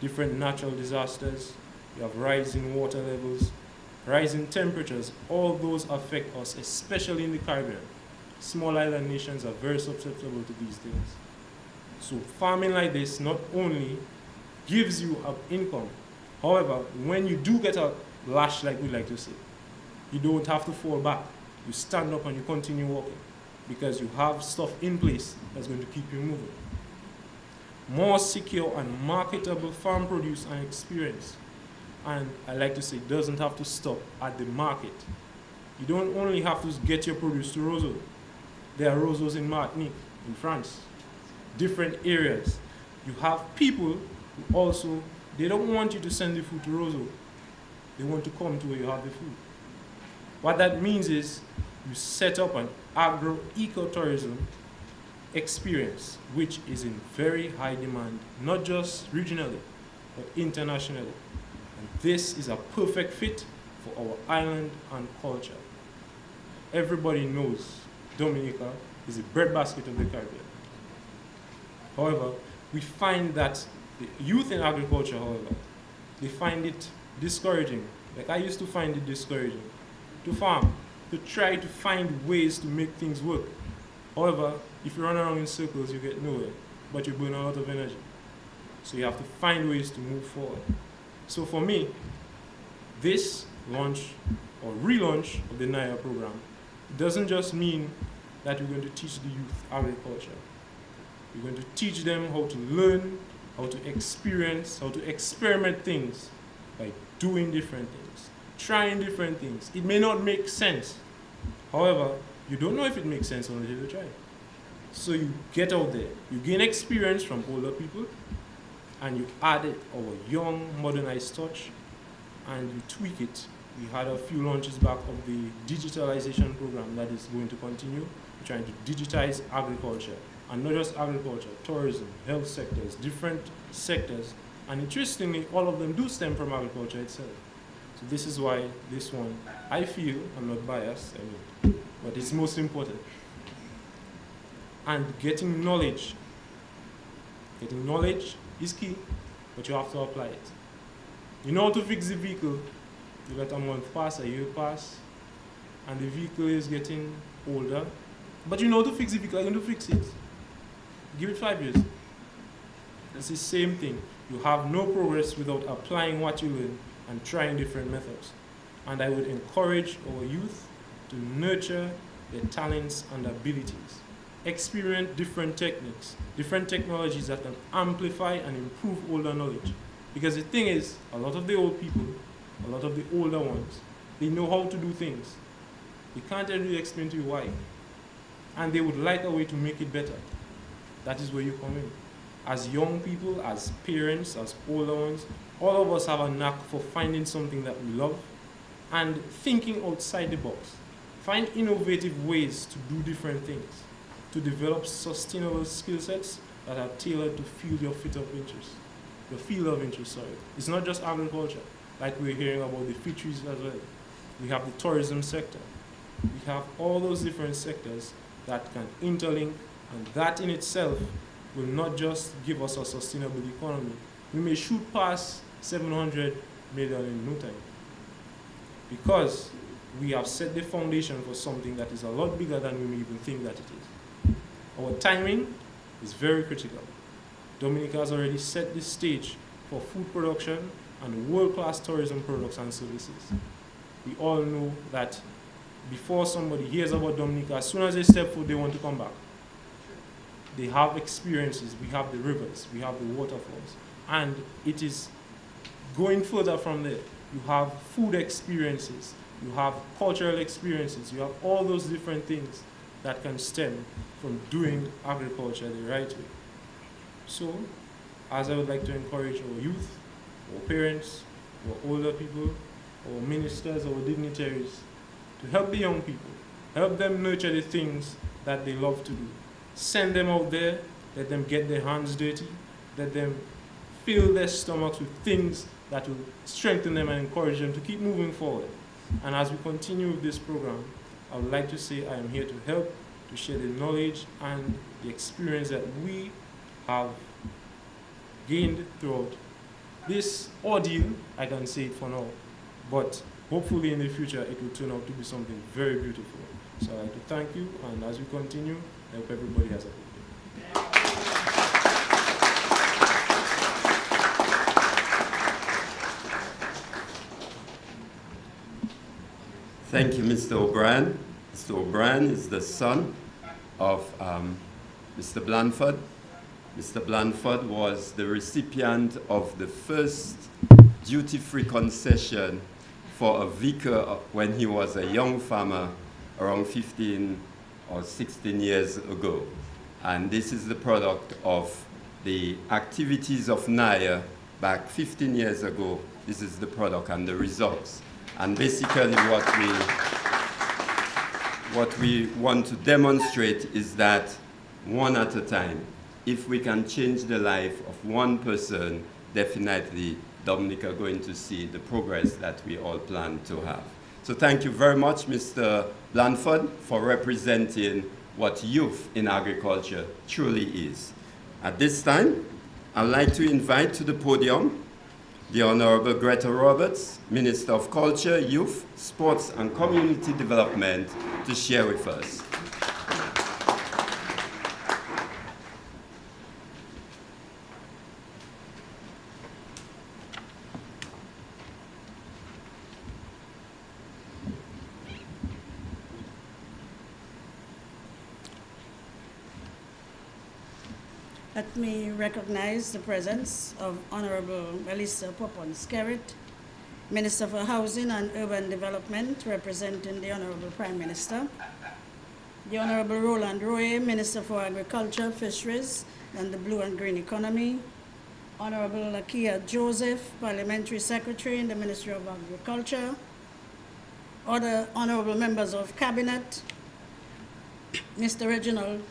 different natural disasters, you have rising water levels, rising temperatures. All those affect us, especially in the Caribbean. Small island nations are very susceptible to these things. So farming like this not only gives you an income, however, when you do get a lash, like we like to say, you don't have to fall back. You stand up and you continue walking because you have stuff in place that's going to keep you moving. More secure and marketable farm produce and experience. And I like to say, doesn't have to stop at the market. You don't only have to get your produce to Roseau. There are Roseaus in Martinique, in France, different areas. You have people who also, they don't want you to send the food to Roseau. They want to come to where you have the food. What that means is you set up an agro ecotourism experience, which is in very high demand, not just regionally, but internationally. And this is a perfect fit for our island and culture. Everybody knows Dominica is the breadbasket of the Caribbean. However, we find that youth in agriculture, however, they find it discouraging. Like I used to find it discouraging to farm to try to find ways to make things work. However, if you run around in circles, you get nowhere, but you burn a lot of energy. So you have to find ways to move forward. So for me, this launch or relaunch of the NIA program doesn't just mean that we're going to teach the youth agriculture. We're going to teach them how to learn, how to experience, how to experiment things by doing different things, trying different things. It may not make sense, However, you don't know if it makes sense until you try. So you get out there, you gain experience from older people, and you add it our young, modernized touch, and you tweak it. We had a few launches back of the digitalization program that is going to continue. We're trying to digitize agriculture, and not just agriculture, tourism, health sectors, different sectors. And interestingly, all of them do stem from agriculture itself. So this is why this one, I feel, I'm not biased, I mean, but it's most important. And getting knowledge. Getting knowledge is key, but you have to apply it. You know how to fix the vehicle, you let a month pass, a year pass, and the vehicle is getting older, but you know how to fix the vehicle, I'm going to fix it. Give it five years. It's the same thing. You have no progress without applying what you learn and trying different methods. And I would encourage our youth to nurture their talents and abilities. Experience different techniques, different technologies that can amplify and improve older knowledge. Because the thing is, a lot of the old people, a lot of the older ones, they know how to do things. They can't really explain to you why. And they would like a way to make it better. That is where you come in. As young people, as parents, as older ones, all of us have a knack for finding something that we love and thinking outside the box. Find innovative ways to do different things, to develop sustainable skill sets that are tailored to field your field of interest. Your field of interest, sorry. It's not just agriculture, like we're hearing about the fisheries as well. We have the tourism sector. We have all those different sectors that can interlink, and that in itself will not just give us a sustainable economy. We may shoot past 700 million in no time because we have set the foundation for something that is a lot bigger than we may even think that it is. Our timing is very critical. Dominica has already set the stage for food production and world-class tourism products and services. We all know that before somebody hears about Dominica, as soon as they step foot, they want to come back. They have experiences. We have the rivers, we have the waterfalls, and it is going further from there. You have food experiences, you have cultural experiences, you have all those different things that can stem from doing agriculture the right way. So, as I would like to encourage our youth, our parents, our older people, our ministers, our dignitaries, to help the young people, help them nurture the things that they love to do. Send them out there, let them get their hands dirty, let them fill their stomachs with things that will strengthen them and encourage them to keep moving forward. And as we continue with this program, I would like to say I am here to help, to share the knowledge and the experience that we have gained throughout this ordeal, I can say it for now, but hopefully in the future it will turn out to be something very beautiful. So I'd like to thank you, and as we continue, I hope everybody has a good day. Thank you, Mr. O'Brien. Mr. O'Brien is the son of um, Mr. Blanford. Mr. Blanford was the recipient of the first duty-free concession for a vicar when he was a young farmer around 15 or 16 years ago. And this is the product of the activities of NAIA back 15 years ago. This is the product and the results. And basically what we, what we want to demonstrate is that one at a time, if we can change the life of one person, definitely Dominica going to see the progress that we all plan to have. So thank you very much, Mr. Blanford, for representing what youth in agriculture truly is. At this time, I'd like to invite to the podium the Honorable Greta Roberts, Minister of Culture, Youth, Sports and Community Development, to share with us. Let me recognize the presence of Honorable Melissa Poponne Skerrit, Minister for Housing and Urban Development, representing the Honorable Prime Minister. The Honorable Roland Royer, Minister for Agriculture, Fisheries, and the Blue and Green Economy. Honorable Lakia Joseph, Parliamentary Secretary in the Ministry of Agriculture. Other honorable members of Cabinet, Mr. Reginald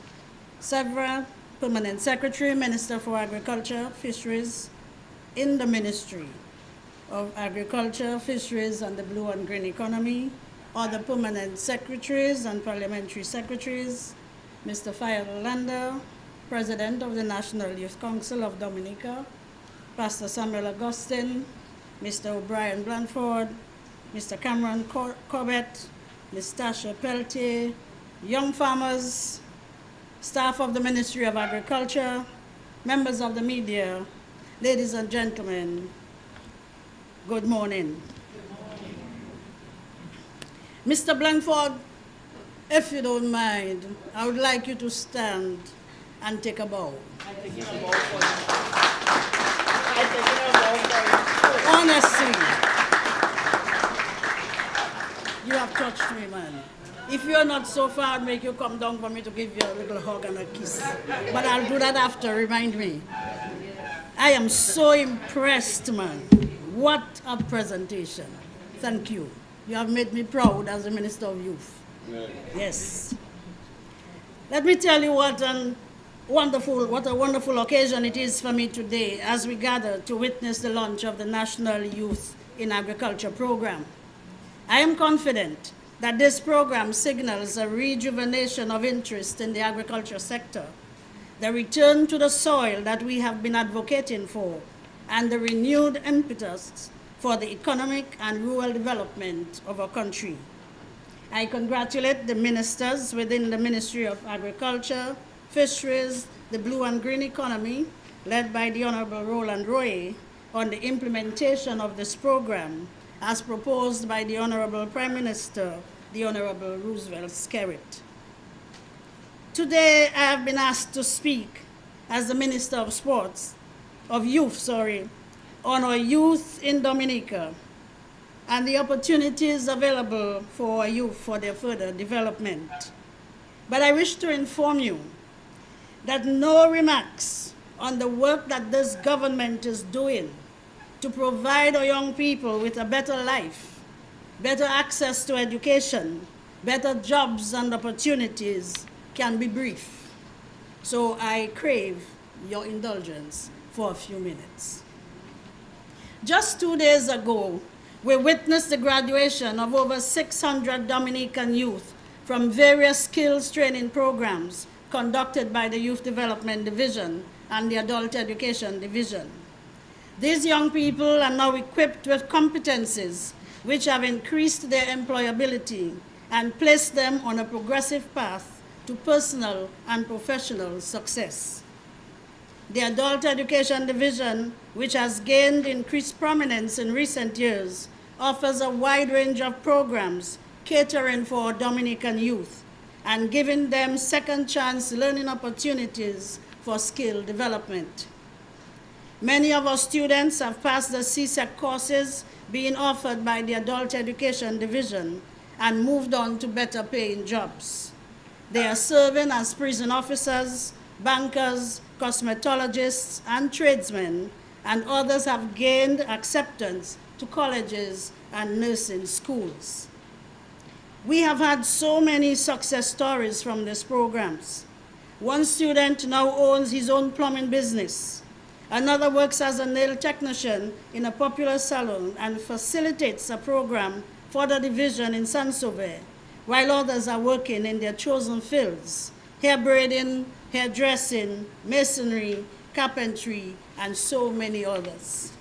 Severa, Permanent Secretary, Minister for Agriculture, Fisheries in the Ministry of Agriculture, Fisheries, and the Blue and Green Economy, other permanent secretaries and parliamentary secretaries, Mr. Fayal Lander, President of the National Youth Council of Dominica, Pastor Samuel Augustine, Mr. O'Brien Blanford, Mr. Cameron Cor- Corbett, Ms. Tasha Peltier, young farmers, staff of the Ministry of Agriculture, members of the media, ladies and gentlemen, good morning. Good morning. Mr. Blanford, if you don't mind, I would like you to stand and take a bow. Honestly, you have touched me, man. If you're not so far, I'll make you come down for me to give you a little hug and a kiss. But I'll do that after, remind me. I am so impressed, man. What a presentation. Thank you. You have made me proud as a Minister of Youth. Yes. Let me tell you what a wonderful, what a wonderful occasion it is for me today as we gather to witness the launch of the National Youth in Agriculture program. I am confident that this program signals a rejuvenation of interest in the agriculture sector, the return to the soil that we have been advocating for, and the renewed impetus for the economic and rural development of our country. I congratulate the ministers within the Ministry of Agriculture, Fisheries, the Blue and Green Economy, led by the Honorable Roland Royer, on the implementation of this program as proposed by the Honorable Prime Minister, the Honorable Roosevelt Skerrit. Today, I have been asked to speak as the Minister of Sports, of Youth, sorry, on our youth in Dominica and the opportunities available for our youth for their further development. But I wish to inform you that no remarks on the work that this government is doing to provide our young people with a better life, better access to education, better jobs and opportunities can be brief. So I crave your indulgence for a few minutes. Just two days ago, we witnessed the graduation of over 600 Dominican youth from various skills training programs conducted by the Youth Development Division and the Adult Education Division. These young people are now equipped with competencies which have increased their employability and placed them on a progressive path to personal and professional success. The Adult Education Division, which has gained increased prominence in recent years, offers a wide range of programs catering for Dominican youth and giving them second chance learning opportunities for skill development. Many of our students have passed the CSEC courses being offered by the Adult Education Division and moved on to better paying jobs. They are serving as prison officers, bankers, cosmetologists, and tradesmen, and others have gained acceptance to colleges and nursing schools. We have had so many success stories from these programs. One student now owns his own plumbing business. Another works as a nail technician in a popular salon and facilitates a program for the division in Saint-Sauveur, while others are working in their chosen fields, hair braiding, hairdressing, masonry, carpentry, and so many others.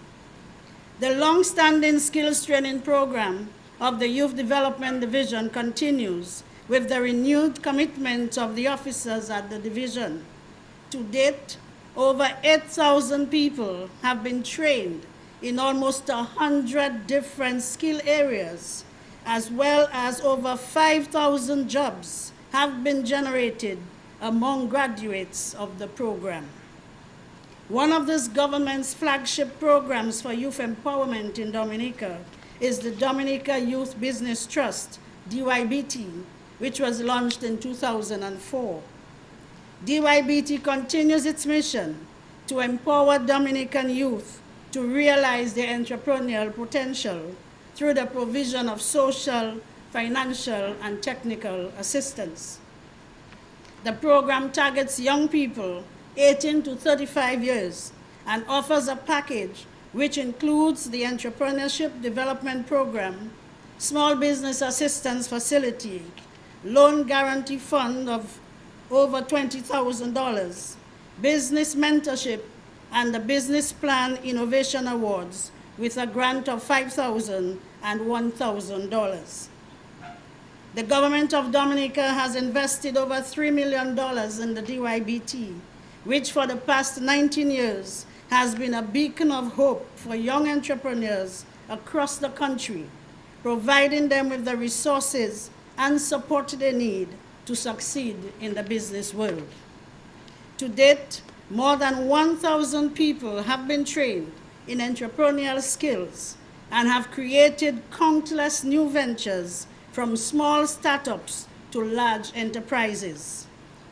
The long-standing skills training program of the Youth Development Division continues with the renewed commitment of the officers at the division. To date, over 8,000 people have been trained in almost 100 different skill areas, as well as over 5,000 jobs have been generated among graduates of the program. One of this government's flagship programs for youth empowerment in Dominica is the Dominica Youth Business Trust, DYBT, which was launched in 2004. DYBT continues its mission to empower Dominican youth to realize their entrepreneurial potential through the provision of social, financial, and technical assistance. The program targets young people 18 to 35 years and offers a package which includes the Entrepreneurship Development Program, Small Business Assistance Facility, Loan Guarantee Fund of over $20,000, Business Mentorship, and the Business Plan Innovation Awards with a grant of $5,000 and $1,000. The government of Dominica has invested over $3 million in the DYBT, which for the past 19 years has been a beacon of hope for young entrepreneurs across the country, providing them with the resources and support they need to succeed in the business world. To date, more than 1,000 people have been trained in entrepreneurial skills and have created countless new ventures from small startups to large enterprises,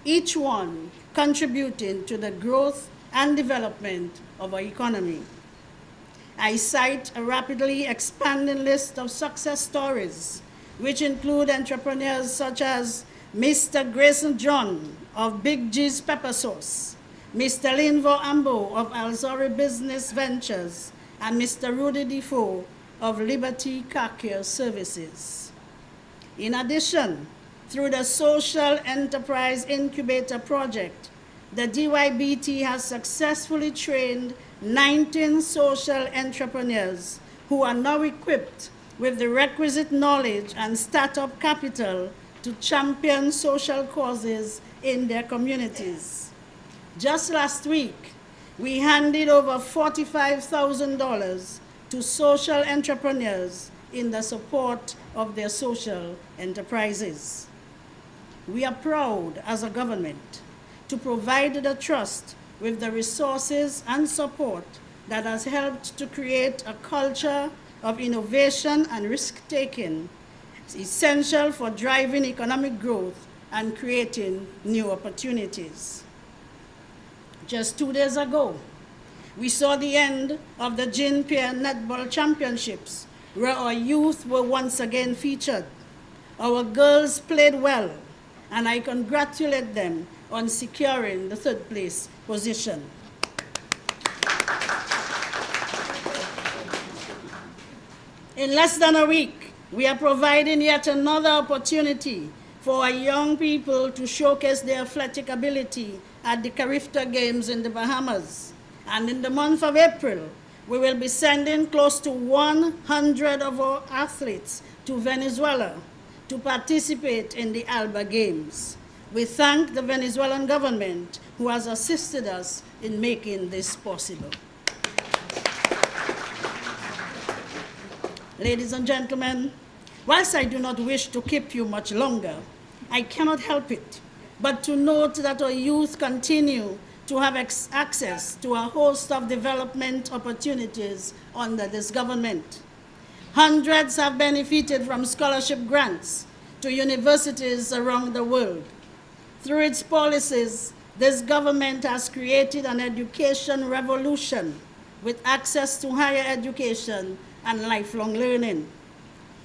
each one contributing to the growth and development of our economy. I cite a rapidly expanding list of success stories, which include entrepreneurs such as Mr. Grayson John of Big G's Pepper Sauce, Mr. Linvo Ambo of Alzori Business Ventures, and Mr. Rudy Defoe of Liberty Car Care Services. In addition, through the Social Enterprise Incubator Project, the DYBT has successfully trained 19 social entrepreneurs who are now equipped with the requisite knowledge and startup capital to champion social causes in their communities. Just last week, we handed over $45,000 to social entrepreneurs in the support of their social enterprises. We are proud as a government to provide the trust with the resources and support that has helped to create a culture of innovation and risk taking essential for driving economic growth and creating new opportunities. Just two days ago, we saw the end of the Pier Netball Championships, where our youth were once again featured. Our girls played well, and I congratulate them on securing the third place position. In less than a week, we are providing yet another opportunity for our young people to showcase their athletic ability at the Carifta Games in the Bahamas. And in the month of April, we will be sending close to 100 of our athletes to Venezuela to participate in the Alba Games. We thank the Venezuelan government who has assisted us in making this possible. Ladies and gentlemen, whilst I do not wish to keep you much longer, I cannot help it but to note that our youth continue to have access to a host of development opportunities under this government. Hundreds have benefited from scholarship grants to universities around the world. Through its policies, this government has created an education revolution with access to higher education and lifelong learning.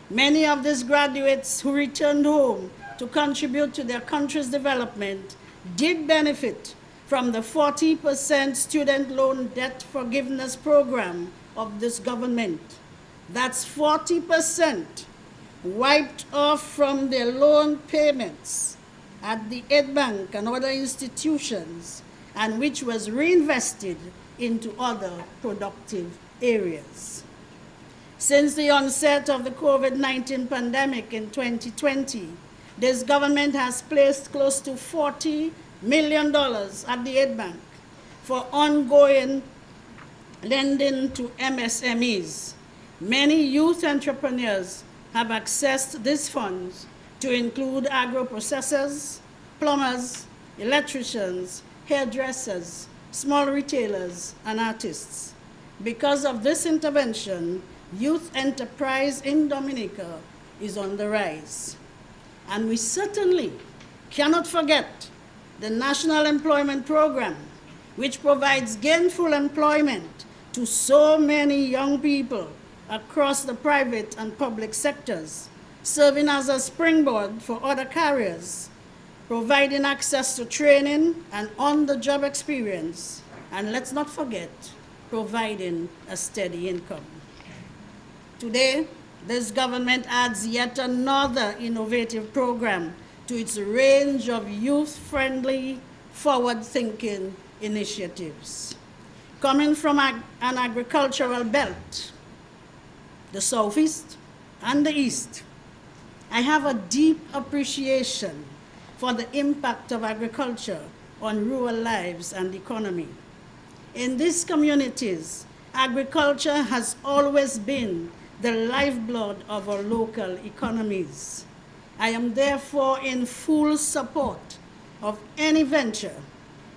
Many of these graduates who returned home to contribute to their country's development did benefit from the 40% student loan debt forgiveness program of this government. That's 40% wiped off from their loan payments at the AID Bank and other institutions, and which was reinvested into other productive areas. Since the onset of the COVID-19 pandemic in 2020, this government has placed close to $40 million at the Aid Bank for ongoing lending to MSMEs. Many youth entrepreneurs have accessed these funds to include agro-processors, plumbers, electricians, hairdressers, small retailers, and artists. Because of this intervention, youth enterprise in Dominica is on the rise. And we certainly cannot forget the National Employment Program, which provides gainful employment to so many young people across the private and public sectors, serving as a springboard for other careers, providing access to training and on-the-job experience, and let's not forget, providing a steady income. Today, this government adds yet another innovative program to its range of youth-friendly, forward-thinking initiatives. Coming from ag an agricultural belt, the Southeast and the East, I have a deep appreciation for the impact of agriculture on rural lives and economy. In these communities, agriculture has always been the lifeblood of our local economies. I am therefore in full support of any venture,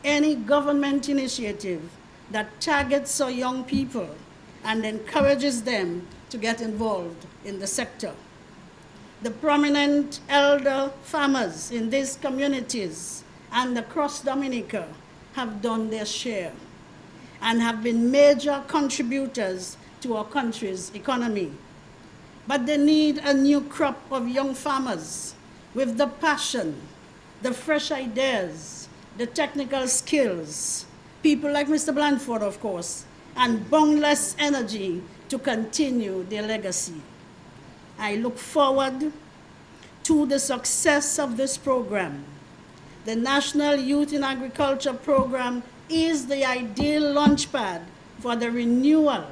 any government initiative that targets our young people and encourages them to get involved in the sector. The prominent elder farmers in these communities and across Dominica have done their share and have been major contributors to our country's economy. But they need a new crop of young farmers with the passion, the fresh ideas, the technical skills, people like Mr. Blandford, of course, and boundless energy to continue their legacy. I look forward to the success of this program. The National Youth in Agriculture Program is the ideal launchpad for the renewal,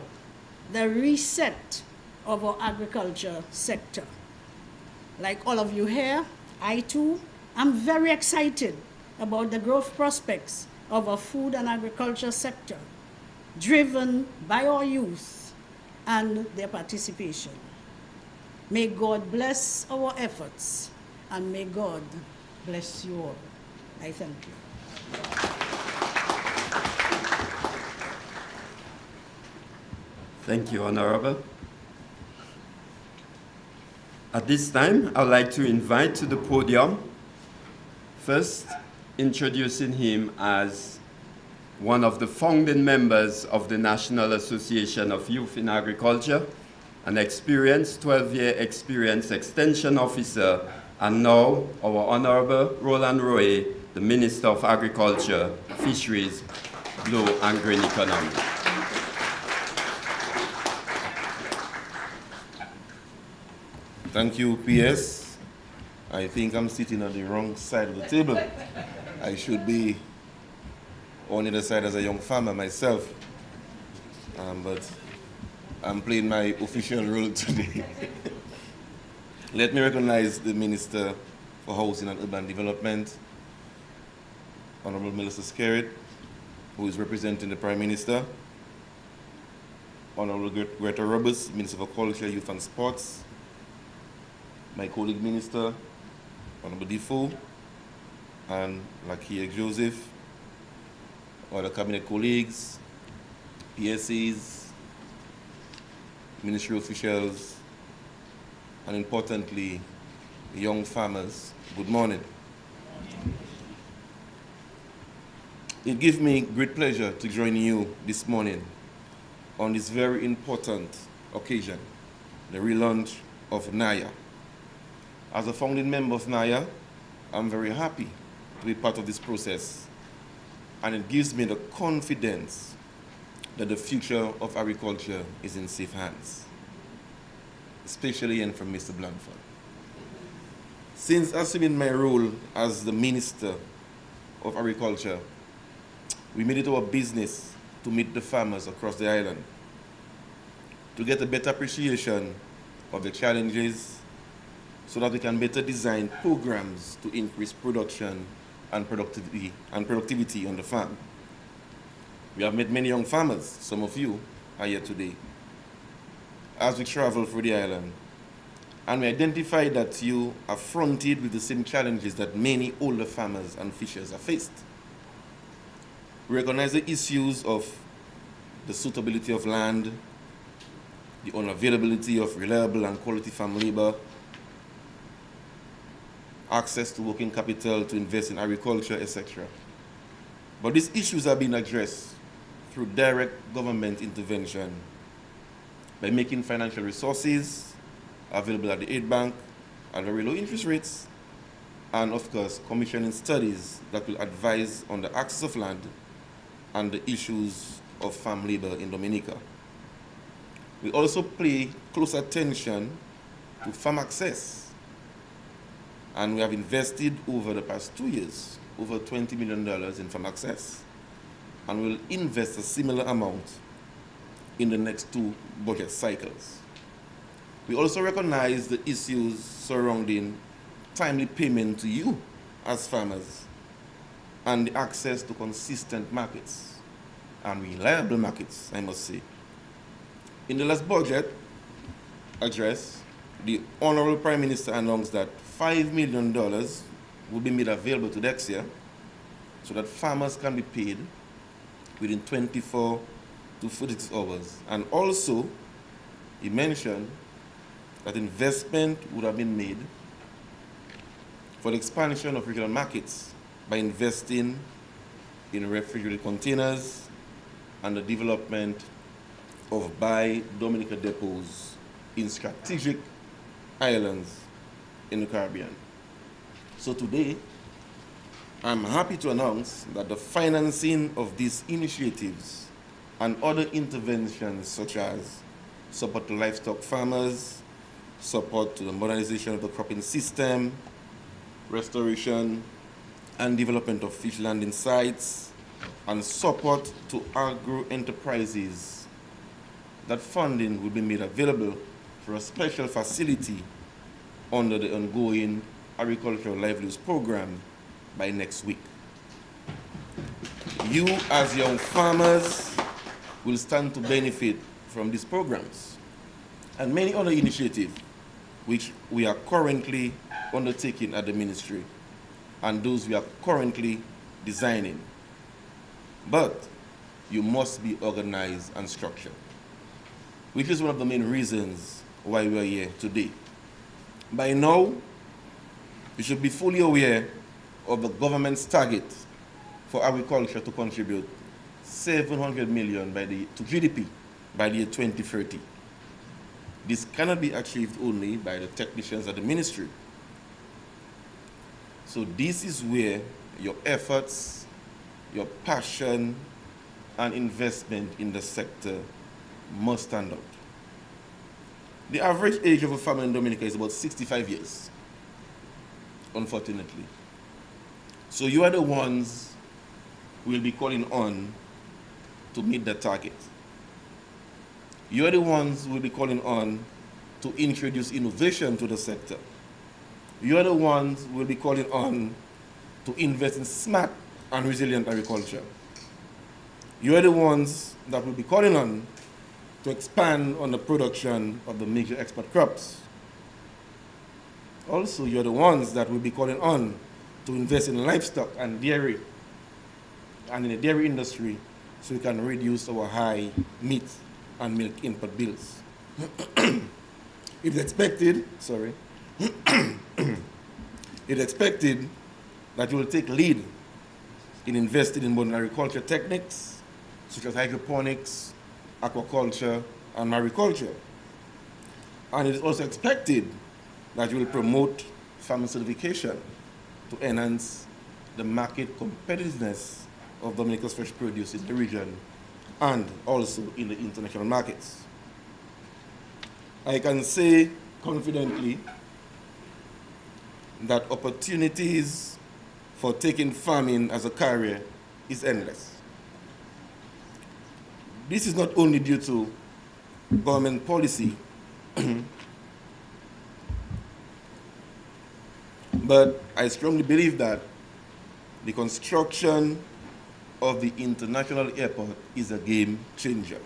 the reset of our agriculture sector. Like all of you here, I too am very excited about the growth prospects of our food and agriculture sector, driven by our youth and their participation. May God bless our efforts and may God bless you all. I thank you. Thank you, Honorable. At this time, I'd like to invite to the podium, first introducing him as one of the founding members of the National Association of Youth in Agriculture, an experienced 12-year experience extension officer, and now our Honorable Roland Royer, the Minister of Agriculture, Fisheries, Blue and Green Economy. Thank you, PS. I think I'm sitting on the wrong side of the table. I should be on the other side as a young farmer myself. Um, but I'm playing my official role today. Let me recognize the Minister for Housing and Urban Development, Honorable Melissa Skerrit, who is representing the Prime Minister, Honorable Greta Roberts, Minister for Culture, Youth and Sports, my colleague minister, Honorable Defoe, and Lakia Joseph, other cabinet colleagues, PSAs, ministry officials, and importantly, young farmers. Good morning. It gives me great pleasure to join you this morning on this very important occasion, the relaunch of NAYA. As a founding member of NAYA, I'm very happy to be part of this process. And it gives me the confidence that the future of agriculture is in safe hands, especially and from Mr. Blanford. Since assuming my role as the Minister of Agriculture, we made it our business to meet the farmers across the island to get a better appreciation of the challenges so that we can better design programs to increase production and productivity, and productivity on the farm. We have met many young farmers, some of you are here today, as we travel through the island. And we identify that you are fronted with the same challenges that many older farmers and fishers have faced. We recognize the issues of the suitability of land, the unavailability of reliable and quality farm labor, access to working capital to invest in agriculture, etc. But these issues are being addressed through direct government intervention by making financial resources available at the aid bank at very low interest rates, and of course, commissioning studies that will advise on the access of land and the issues of farm labor in Dominica. We also pay close attention to farm access and we have invested over the past two years over $20 million in farm access. And we'll invest a similar amount in the next two budget cycles. We also recognize the issues surrounding timely payment to you as farmers and the access to consistent markets and reliable markets, I must say. In the last budget address, the Honorable Prime Minister announced that $5 million will be made available to Dexia so that farmers can be paid within 24 to 46 hours. And also, he mentioned that investment would have been made for the expansion of regional markets by investing in refrigerated containers and the development of buy Dominica depots in strategic islands in the Caribbean. So today, I'm happy to announce that the financing of these initiatives and other interventions such as support to livestock farmers, support to the modernization of the cropping system, restoration and development of fish landing sites, and support to agro enterprises. That funding will be made available for a special facility under the ongoing agricultural livelihoods program by next week. You, as young farmers, will stand to benefit from these programs and many other initiatives which we are currently undertaking at the ministry and those we are currently designing. But you must be organized and structured, which is one of the main reasons why we are here today. By now, you should be fully aware of the government's target for agriculture to contribute 700 million by the, to GDP by the year 2030. This cannot be achieved only by the technicians at the ministry. So this is where your efforts, your passion, and investment in the sector must stand out. The average age of a farmer in Dominica is about 65 years, unfortunately. So you are the ones will be calling on to meet that target. You are the ones will be calling on to introduce innovation to the sector. You are the ones will be calling on to invest in smart and resilient agriculture. You are the ones that we'll be calling on to expand on the production of the major export crops. Also, you're the ones that will be calling on to invest in livestock and dairy and in the dairy industry so we can reduce our high meat and milk input bills. it's expected, sorry, it's expected that you will take lead in investing in modern agriculture techniques such as hydroponics, aquaculture, and mariculture. And it is also expected that you will promote farmer certification to enhance the market competitiveness of Dominica's fresh produce in the region and also in the international markets. I can say confidently that opportunities for taking farming as a career is endless. This is not only due to government policy, but I strongly believe that the construction of the international airport is a game changer.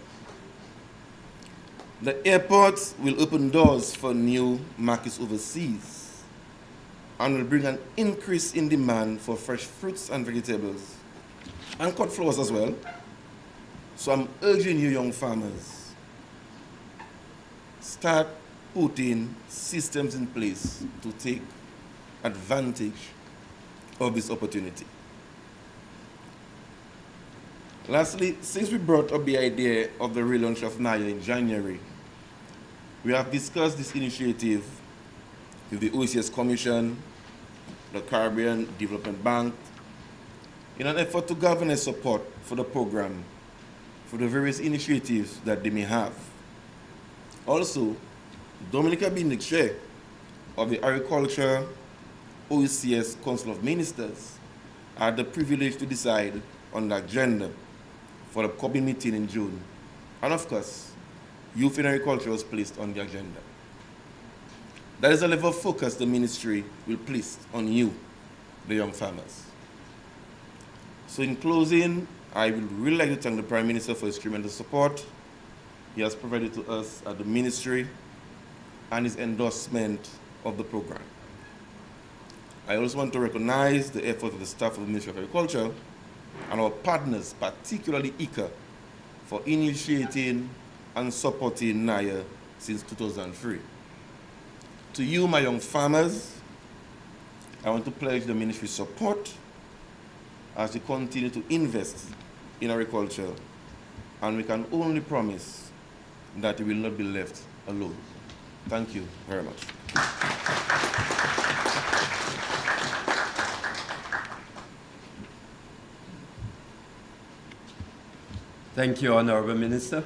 The airport will open doors for new markets overseas and will bring an increase in demand for fresh fruits and vegetables and cut flowers as well. So I'm urging you young farmers, start putting systems in place to take advantage of this opportunity. Lastly, since we brought up the idea of the relaunch of NAYA in January, we have discussed this initiative with the OECS Commission, the Caribbean Development Bank, in an effort to govern support for the program for the various initiatives that they may have. Also, Dominica being the chair of the Agriculture OECS Council of Ministers, had the privilege to decide on the agenda for the COBI meeting in June. And of course, youth in agriculture was placed on the agenda. That is the level of focus the ministry will place on you, the young farmers. So in closing, I would really like to thank the Prime Minister for his tremendous support he has provided to us at the ministry and his endorsement of the program. I also want to recognize the effort of the staff of the Ministry of Agriculture and our partners, particularly ICA, for initiating and supporting NAYA since 2003. To you, my young farmers, I want to pledge the ministry's support as we continue to invest in agriculture, and we can only promise that we will not be left alone. Thank you very much. Thank you, Honorable Minister.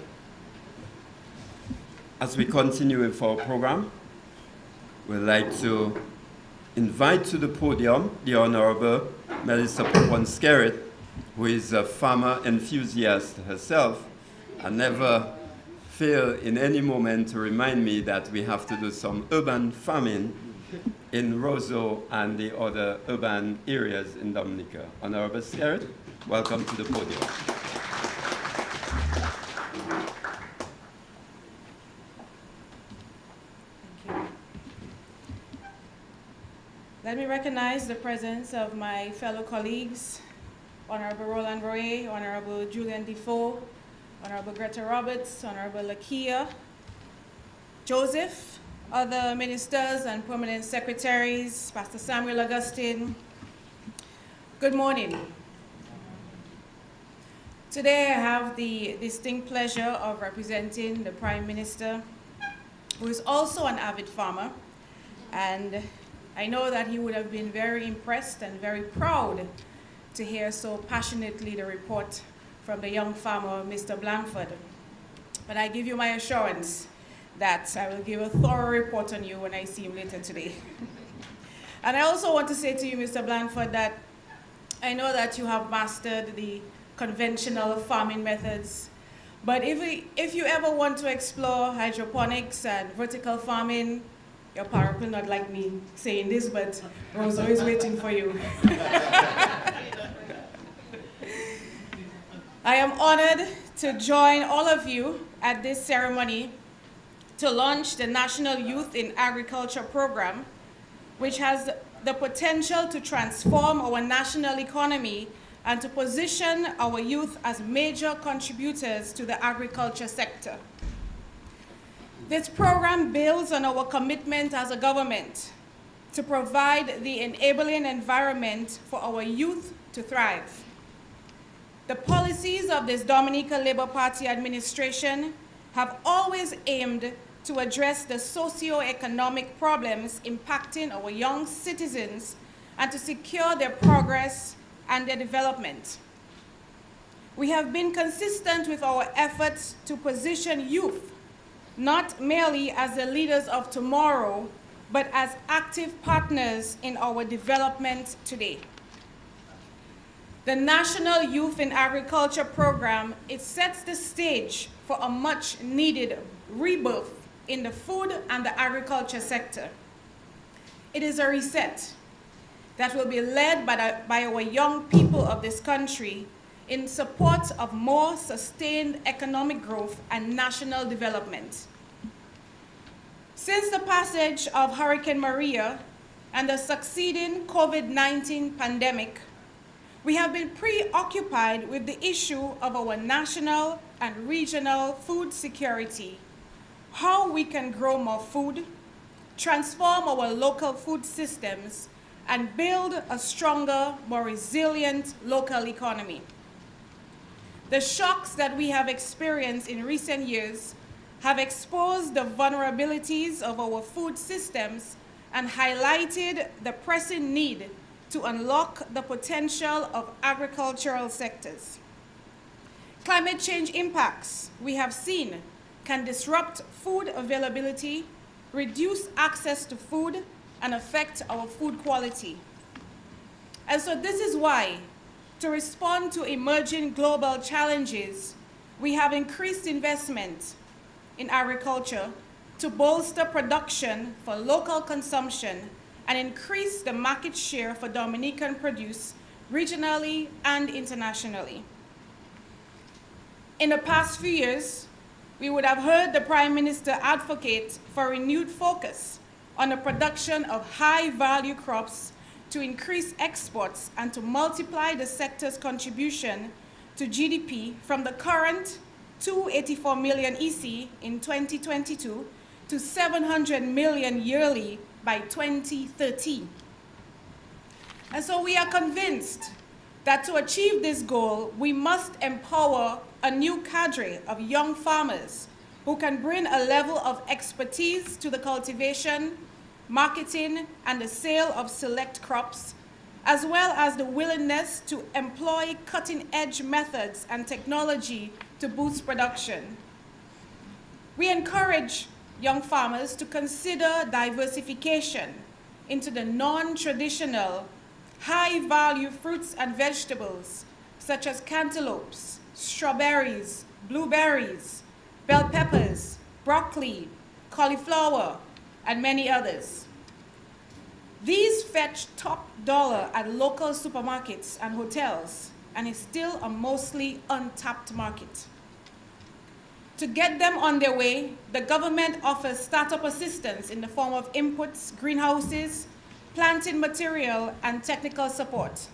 As we continue with our program, we'd like to invite to the podium the Honorable Melissa Poponne who is a farmer enthusiast herself and never fail in any moment to remind me that we have to do some urban farming in Roseau and the other urban areas in Dominica. Honorable Skerrit, welcome to the podium. Let me recognize the presence of my fellow colleagues, Honorable Roland Royer, Honorable Julian Defoe, Honorable Greta Roberts, Honorable Lakia, Joseph, other ministers and permanent secretaries, Pastor Samuel Augustine. Good morning. Today I have the distinct pleasure of representing the Prime Minister, who is also an avid farmer, and I know that he would have been very impressed and very proud to hear so passionately the report from the young farmer, Mr. Blanford. But I give you my assurance that I will give a thorough report on you when I see him later today. and I also want to say to you, Mr. Blanford, that I know that you have mastered the conventional farming methods. But if, we, if you ever want to explore hydroponics and vertical farming, your power will not like me saying this, but Roseau is waiting for you. I am honored to join all of you at this ceremony to launch the National Youth in Agriculture program, which has the potential to transform our national economy and to position our youth as major contributors to the agriculture sector. This program builds on our commitment as a government to provide the enabling environment for our youth to thrive. The policies of this Dominica Labour Party administration have always aimed to address the socio-economic problems impacting our young citizens and to secure their progress and their development. We have been consistent with our efforts to position youth not merely as the leaders of tomorrow, but as active partners in our development today. The National Youth in Agriculture program, it sets the stage for a much needed rebirth in the food and the agriculture sector. It is a reset that will be led by, the, by our young people of this country in support of more sustained economic growth and national development. Since the passage of Hurricane Maria and the succeeding COVID-19 pandemic, we have been preoccupied with the issue of our national and regional food security, how we can grow more food, transform our local food systems, and build a stronger, more resilient local economy. The shocks that we have experienced in recent years have exposed the vulnerabilities of our food systems and highlighted the pressing need to unlock the potential of agricultural sectors. Climate change impacts we have seen can disrupt food availability, reduce access to food, and affect our food quality. And so this is why to respond to emerging global challenges, we have increased investment in agriculture to bolster production for local consumption and increase the market share for Dominican produce regionally and internationally. In the past few years, we would have heard the Prime Minister advocate for renewed focus on the production of high-value crops to increase exports and to multiply the sector's contribution to GDP from the current 284 million EC in 2022 to 700 million yearly by 2030. And so we are convinced that to achieve this goal, we must empower a new cadre of young farmers who can bring a level of expertise to the cultivation, marketing, and the sale of select crops, as well as the willingness to employ cutting-edge methods and technology to boost production. We encourage young farmers to consider diversification into the non-traditional, high-value fruits and vegetables such as cantaloupes, strawberries, blueberries, bell peppers, broccoli, cauliflower, and many others. These fetch top dollar at local supermarkets and hotels and is still a mostly untapped market. To get them on their way, the government offers startup assistance in the form of inputs, greenhouses, planting material, and technical support.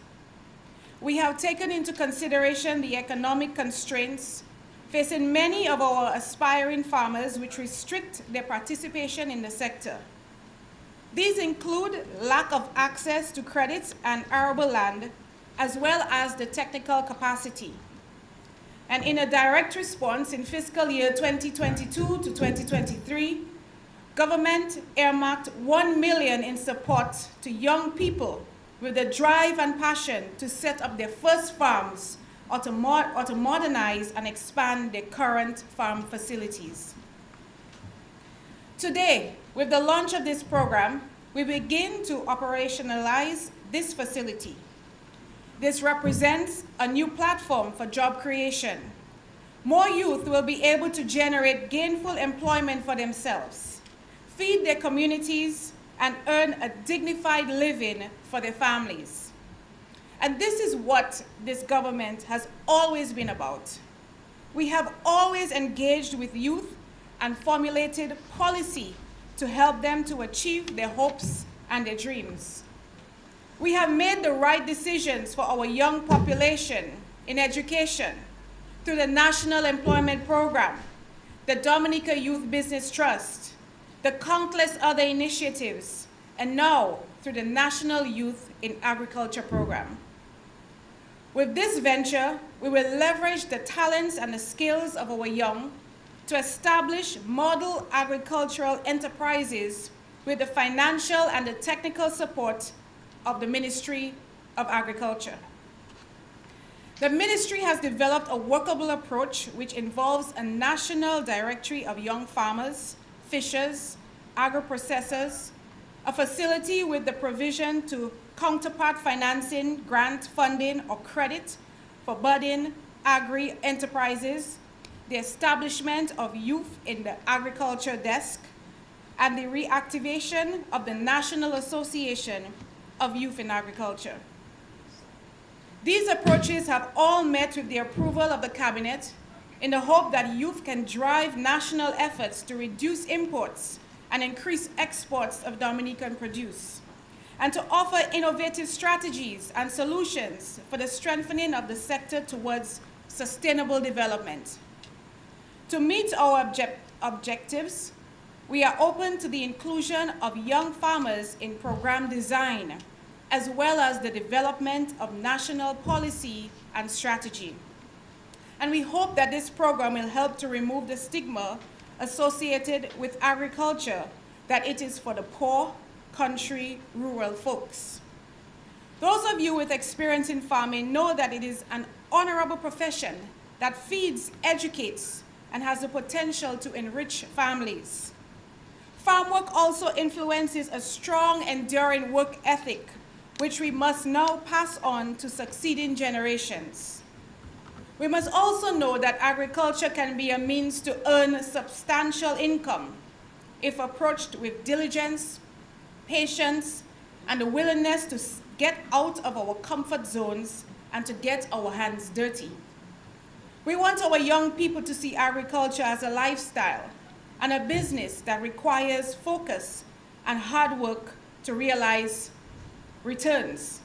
We have taken into consideration the economic constraints facing many of our aspiring farmers which restrict their participation in the sector. These include lack of access to credits and arable land, as well as the technical capacity. And in a direct response in fiscal year 2022 to 2023, government earmarked 1 million in support to young people with the drive and passion to set up their first farms or to, or to modernize and expand their current farm facilities. Today, with the launch of this program, we begin to operationalize this facility. This represents a new platform for job creation. More youth will be able to generate gainful employment for themselves, feed their communities, and earn a dignified living for their families. And this is what this government has always been about. We have always engaged with youth and formulated policy to help them to achieve their hopes and their dreams. We have made the right decisions for our young population in education through the National Employment Program, the Dominica Youth Business Trust, the countless other initiatives, and now through the National Youth in Agriculture Program. With this venture, we will leverage the talents and the skills of our young to establish model agricultural enterprises with the financial and the technical support of the Ministry of Agriculture. The ministry has developed a workable approach which involves a national directory of young farmers, fishers, agro-processors, a facility with the provision to counterpart financing, grant funding, or credit for budding agri-enterprises, the establishment of youth in the agriculture desk, and the reactivation of the National Association of Youth in Agriculture. These approaches have all met with the approval of the Cabinet in the hope that youth can drive national efforts to reduce imports and increase exports of Dominican produce, and to offer innovative strategies and solutions for the strengthening of the sector towards sustainable development. To meet our object objectives, we are open to the inclusion of young farmers in program design, as well as the development of national policy and strategy. And we hope that this program will help to remove the stigma associated with agriculture, that it is for the poor, country, rural folks. Those of you with experience in farming know that it is an honorable profession that feeds, educates, and has the potential to enrich families. Farm work also influences a strong, enduring work ethic, which we must now pass on to succeeding generations. We must also know that agriculture can be a means to earn substantial income if approached with diligence, patience, and a willingness to get out of our comfort zones and to get our hands dirty. We want our young people to see agriculture as a lifestyle and a business that requires focus and hard work to realize returns.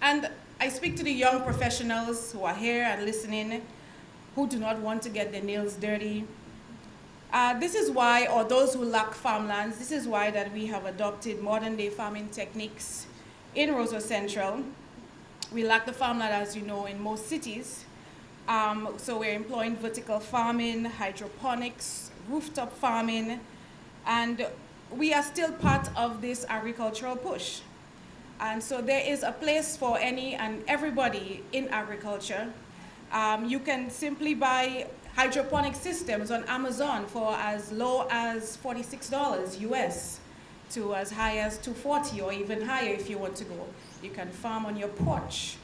And I speak to the young professionals who are here and listening who do not want to get their nails dirty. Uh, this is why, or those who lack farmlands, this is why that we have adopted modern day farming techniques in Roseau Central. We lack the farmland, as you know, in most cities. Um, so we're employing vertical farming, hydroponics, rooftop farming, and we are still part of this agricultural push. And so there is a place for any and everybody in agriculture. Um, you can simply buy hydroponic systems on Amazon for as low as $46 US to as high as 240 or even higher if you want to go. You can farm on your porch.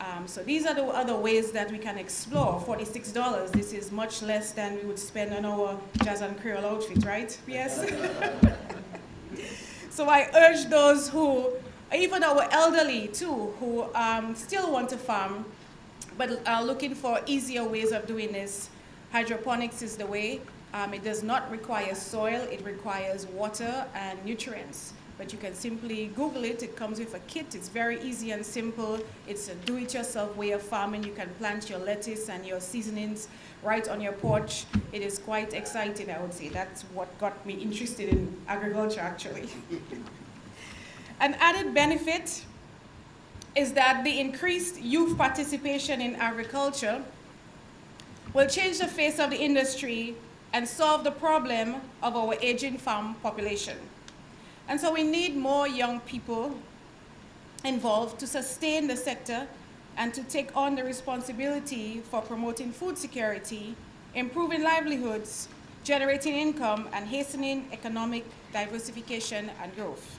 Um, so these are the other ways that we can explore. $46, this is much less than we would spend on our jazz and creole outfit, right? Yes? so I urge those who, even our elderly too, who um, still want to farm, but are looking for easier ways of doing this. Hydroponics is the way. Um, it does not require soil, it requires water and nutrients. But you can simply Google it, it comes with a kit, it's very easy and simple. It's a do-it-yourself way of farming. You can plant your lettuce and your seasonings right on your porch. It is quite exciting, I would say. That's what got me interested in agriculture, actually. An added benefit is that the increased youth participation in agriculture will change the face of the industry and solve the problem of our aging farm population. And so we need more young people involved to sustain the sector and to take on the responsibility for promoting food security, improving livelihoods, generating income, and hastening economic diversification and growth.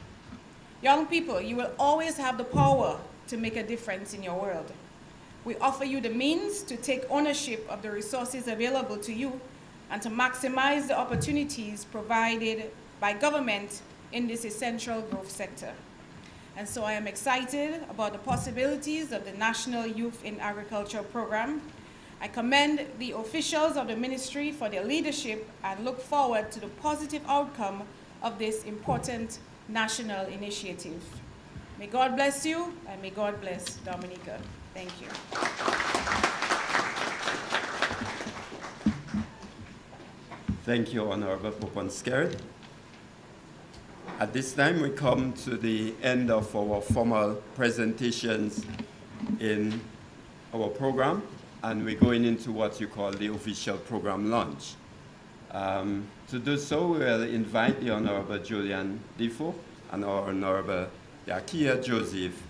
Young people, you will always have the power to make a difference in your world. We offer you the means to take ownership of the resources available to you and to maximize the opportunities provided by government in this essential growth sector. And so I am excited about the possibilities of the National Youth in Agriculture program. I commend the officials of the ministry for their leadership and look forward to the positive outcome of this important national initiative. May God bless you, and may God bless Dominica. Thank you. Thank you, Honorable Poponne At this time, we come to the end of our formal presentations in our program, and we're going into what you call the official program launch. Um, to do so, we will invite the Honorable Julian Defoe and our Honorable Yakia Joseph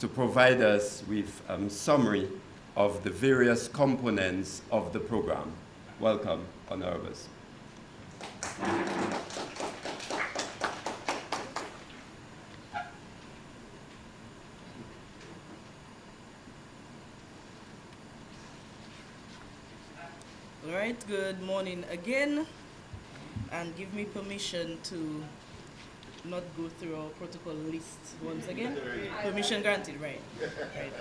to provide us with a um, summary of the various components of the program. Welcome, Honorables. All right, good morning again, and give me permission to not go through our protocol list once again. Permission granted, right? right.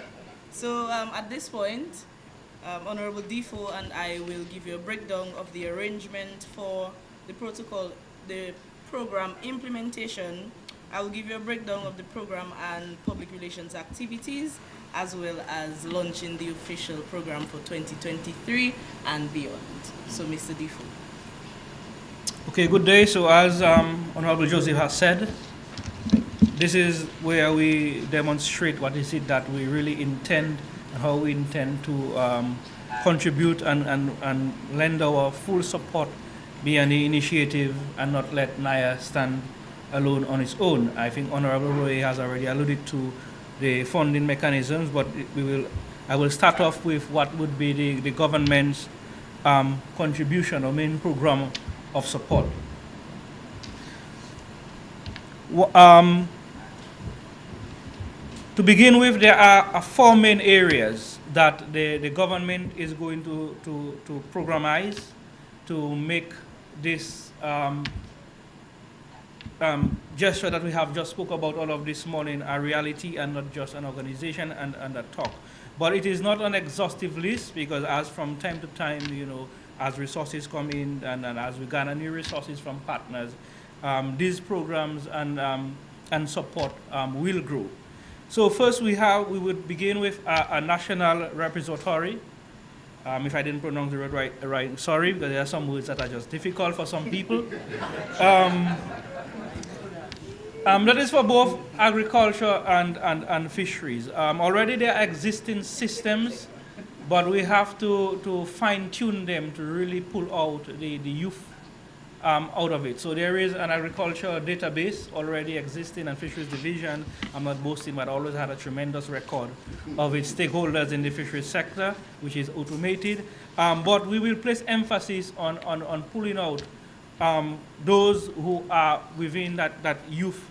So um, at this point, um, Honorable Defoe and I will give you a breakdown of the arrangement for the protocol, the program implementation. I will give you a breakdown of the program and public relations activities, as well as launching the official program for 2023 and beyond. So, Mr. Defoe. Okay, good day. So as um, Honorable Joseph has said, this is where we demonstrate what is it that we really intend and how we intend to um, contribute and, and, and lend our full support behind the initiative and not let NAYA stand alone on its own. I think Honorable Royer has already alluded to the funding mechanisms, but we will, I will start off with what would be the, the government's um, contribution or main program of support. Um, to begin with, there are four main areas that the, the government is going to, to, to programize to make this um, um, gesture that we have just spoke about all of this morning a reality and not just an organization and, and a talk. But it is not an exhaustive list because as from time to time, you know, as resources come in and, and as we gather new resources from partners, um, these programs and, um, and support um, will grow. So first we have, we would begin with a, a national repository. Um, if I didn't pronounce the word right, right, sorry, because there are some words that are just difficult for some people. Um, um, that is for both agriculture and, and, and fisheries. Um, already there are existing systems but we have to, to fine tune them to really pull out the, the youth um, out of it. So there is an agriculture database already existing and fisheries division. I'm not boasting, but always had a tremendous record of its stakeholders in the fisheries sector, which is automated. Um, but we will place emphasis on, on, on pulling out um, those who are within that, that youth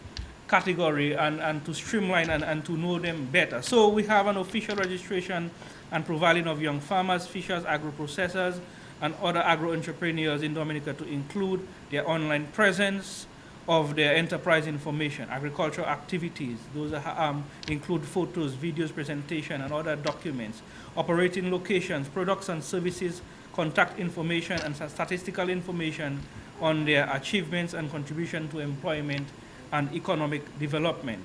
category and, and to streamline and, and to know them better. So we have an official registration and profiling of young farmers, fishers, agro-processors, and other agro-entrepreneurs in Dominica to include their online presence of their enterprise information, agricultural activities. Those are, um, include photos, videos, presentation, and other documents, operating locations, products and services, contact information, and statistical information on their achievements and contribution to employment and economic development.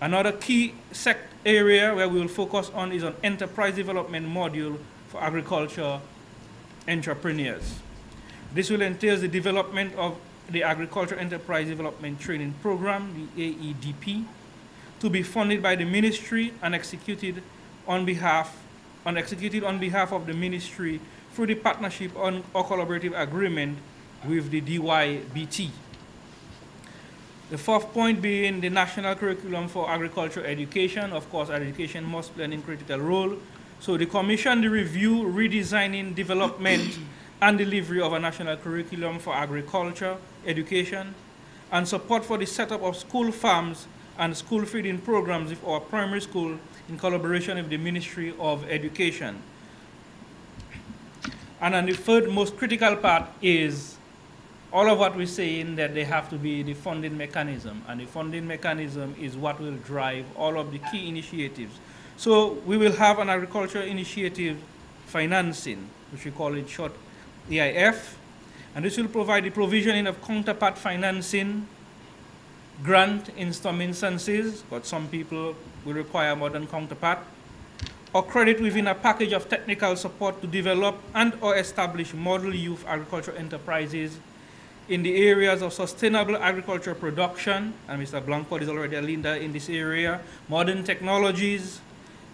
Another key sect area where we will focus on is on enterprise development module for agriculture entrepreneurs. This will entail the development of the Agriculture Enterprise Development Training Program, the AEDP, to be funded by the ministry and executed on behalf and executed on behalf of the ministry through the partnership on or collaborative agreement with the DYBT. The fourth point being the national curriculum for agriculture education. Of course, education must play an critical role. So the commission, the review, redesigning, development, and delivery of a national curriculum for agriculture education, and support for the setup of school farms and school feeding programs with our primary school in collaboration with the Ministry of Education. And then the third most critical part is all of what we're saying that they have to be the funding mechanism, and the funding mechanism is what will drive all of the key initiatives. So we will have an agriculture initiative financing, which we call in short EIF, and this will provide the provisioning of counterpart financing, grant in some instances, but some people will require more than counterpart, or credit within a package of technical support to develop and or establish model youth agricultural enterprises in the areas of sustainable agriculture production, and Mr. Blanco is already a leader in this area, modern technologies,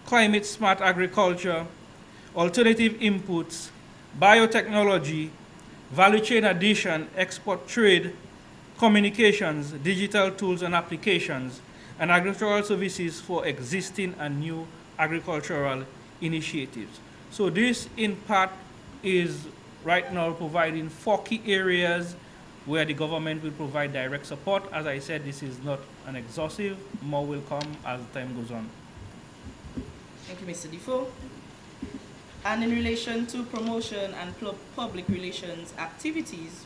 climate smart agriculture, alternative inputs, biotechnology, value chain addition, export trade, communications, digital tools and applications, and agricultural services for existing and new agricultural initiatives. So this in part is right now providing four key areas where the government will provide direct support. As I said, this is not an exhaustive, more will come as time goes on. Thank you, Mr. Defoe. And in relation to promotion and public relations activities,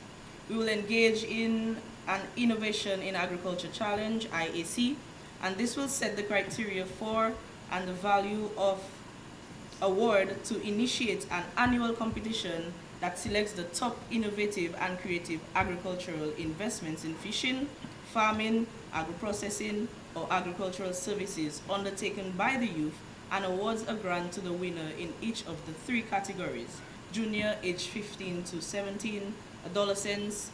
we will engage in an Innovation in Agriculture Challenge, IAC, and this will set the criteria for and the value of award to initiate an annual competition that selects the top innovative and creative agricultural investments in fishing, farming, agro-processing, or agricultural services undertaken by the youth and awards a grant to the winner in each of the three categories, junior age 15 to 17, adolescents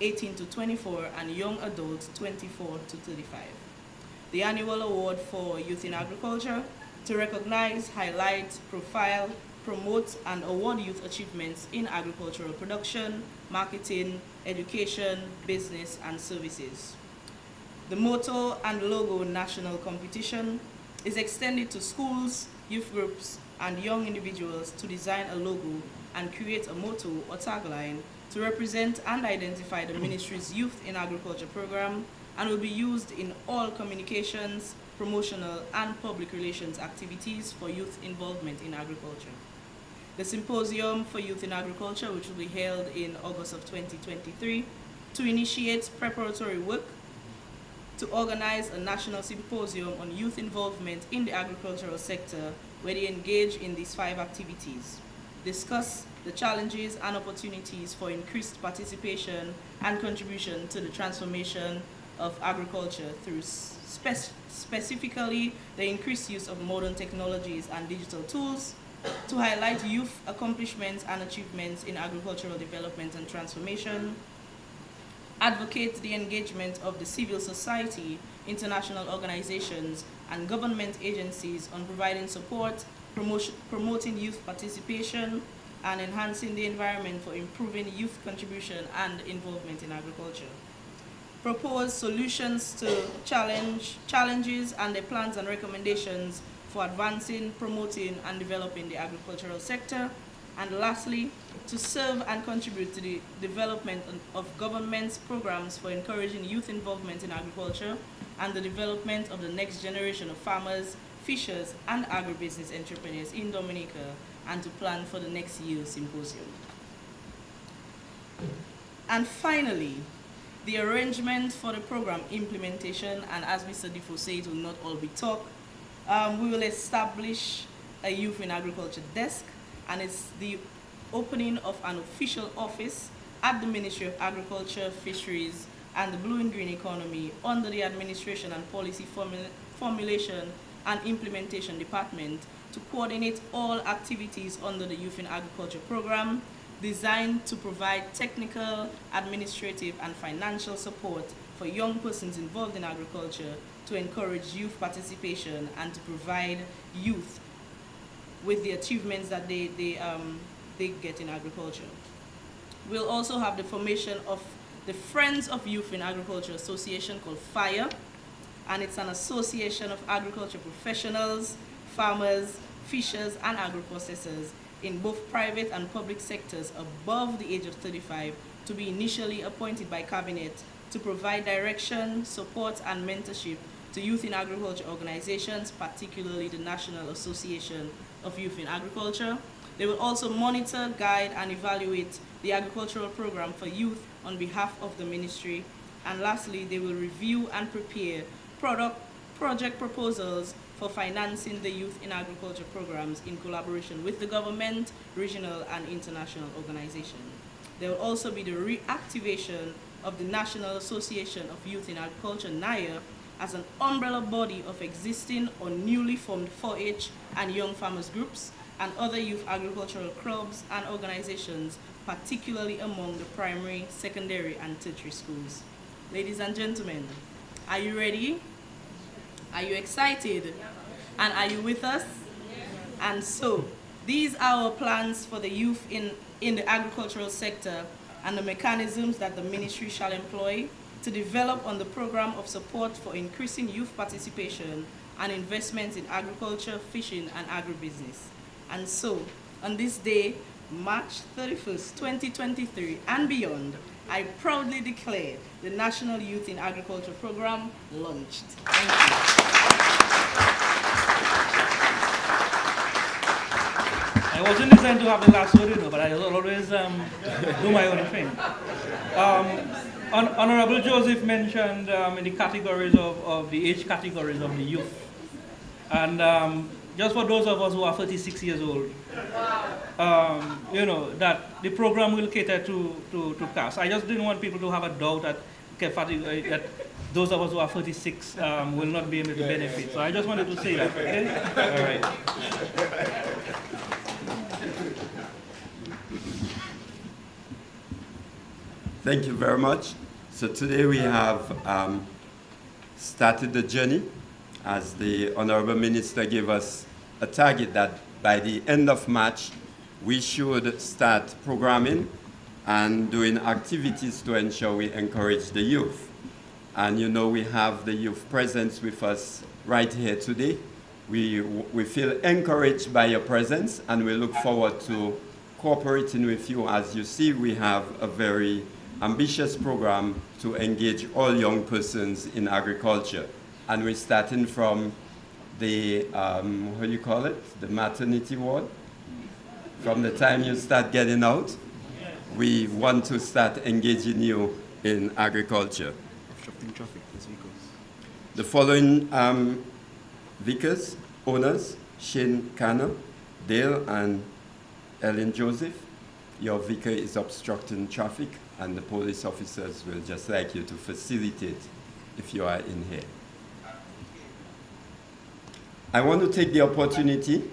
18 to 24, and young adults 24 to 35. The annual award for Youth in Agriculture to recognize, highlight, profile, promote, and award youth achievements in agricultural production, marketing, education, business, and services. The motto and logo national competition is extended to schools, youth groups, and young individuals to design a logo and create a motto or tagline to represent and identify the ministry's Youth in Agriculture program and will be used in all communications, promotional, and public relations activities for youth involvement in agriculture. The Symposium for Youth in Agriculture, which will be held in August of 2023, to initiate preparatory work to organize a national symposium on youth involvement in the agricultural sector where they engage in these five activities. Discuss the challenges and opportunities for increased participation and contribution to the transformation of agriculture through spe specifically the increased use of modern technologies and digital tools to highlight youth accomplishments and achievements in agricultural development and transformation, advocate the engagement of the civil society, international organizations, and government agencies on providing support, promotion, promoting youth participation, and enhancing the environment for improving youth contribution and involvement in agriculture. Propose solutions to challenge, challenges and the plans and recommendations for advancing, promoting, and developing the agricultural sector. And lastly, to serve and contribute to the development of government's programs for encouraging youth involvement in agriculture and the development of the next generation of farmers, fishers, and agribusiness entrepreneurs in Dominica, and to plan for the next year's symposium. And finally, the arrangement for the program implementation, and as Mr. Defoe said, it will not all be talk. Um, we will establish a youth in agriculture desk, and it's the opening of an official office at the Ministry of Agriculture, Fisheries, and the Blue and Green Economy under the Administration and Policy Formula Formulation and Implementation Department to coordinate all activities under the Youth in Agriculture program designed to provide technical, administrative, and financial support for young persons involved in agriculture to encourage youth participation and to provide youth with the achievements that they, they, um, they get in agriculture. We'll also have the formation of the Friends of Youth in Agriculture Association called FIRE, and it's an association of agriculture professionals, farmers, fishers, and agro-processors in both private and public sectors above the age of 35 to be initially appointed by cabinet to provide direction, support, and mentorship to youth in agriculture organizations, particularly the National Association of Youth in Agriculture. They will also monitor, guide, and evaluate the agricultural program for youth on behalf of the ministry. And lastly, they will review and prepare product, project proposals for financing the youth in agriculture programs in collaboration with the government, regional, and international organizations. There will also be the reactivation of the National Association of Youth in Agriculture, NAYA, as an umbrella body of existing or newly formed 4-H and young farmers groups and other youth agricultural clubs and organizations, particularly among the primary, secondary, and tertiary schools. Ladies and gentlemen, are you ready? Are you excited? And are you with us? And so, these are our plans for the youth in, in the agricultural sector and the mechanisms that the ministry shall employ to develop on the program of support for increasing youth participation and investment in agriculture, fishing, and agribusiness. And so, on this day, March 31st, 2023, and beyond, I proudly declare the National Youth in Agriculture Program launched. Thank you. I wasn't designed to have the last word, you know, but I always um, do my own thing. Um, Hon Honorable Joseph mentioned um, in the categories of, of the age categories of the youth. And um, just for those of us who are 36 years old, um, you know, that the program will cater to, to, to cast. I just didn't want people to have a doubt that, uh, that those of us who are 36 um, will not be able to benefit. So I just wanted to say that, okay? All right. Thank you very much. So today we have um, started the journey as the Honorable Minister gave us a target that by the end of March, we should start programming and doing activities to ensure we encourage the youth. And you know, we have the youth presence with us right here today. We, we feel encouraged by your presence and we look forward to cooperating with you. As you see, we have a very ambitious program to engage all young persons in agriculture. And we're starting from the, um, what do you call it, the maternity ward. From the time you start getting out, we want to start engaging you in agriculture. traffic, The following um, vicars, owners, Shane Canner, Dale and Ellen Joseph, your vicar is obstructing traffic and the police officers will just like you to facilitate if you are in here. I want to take the opportunity,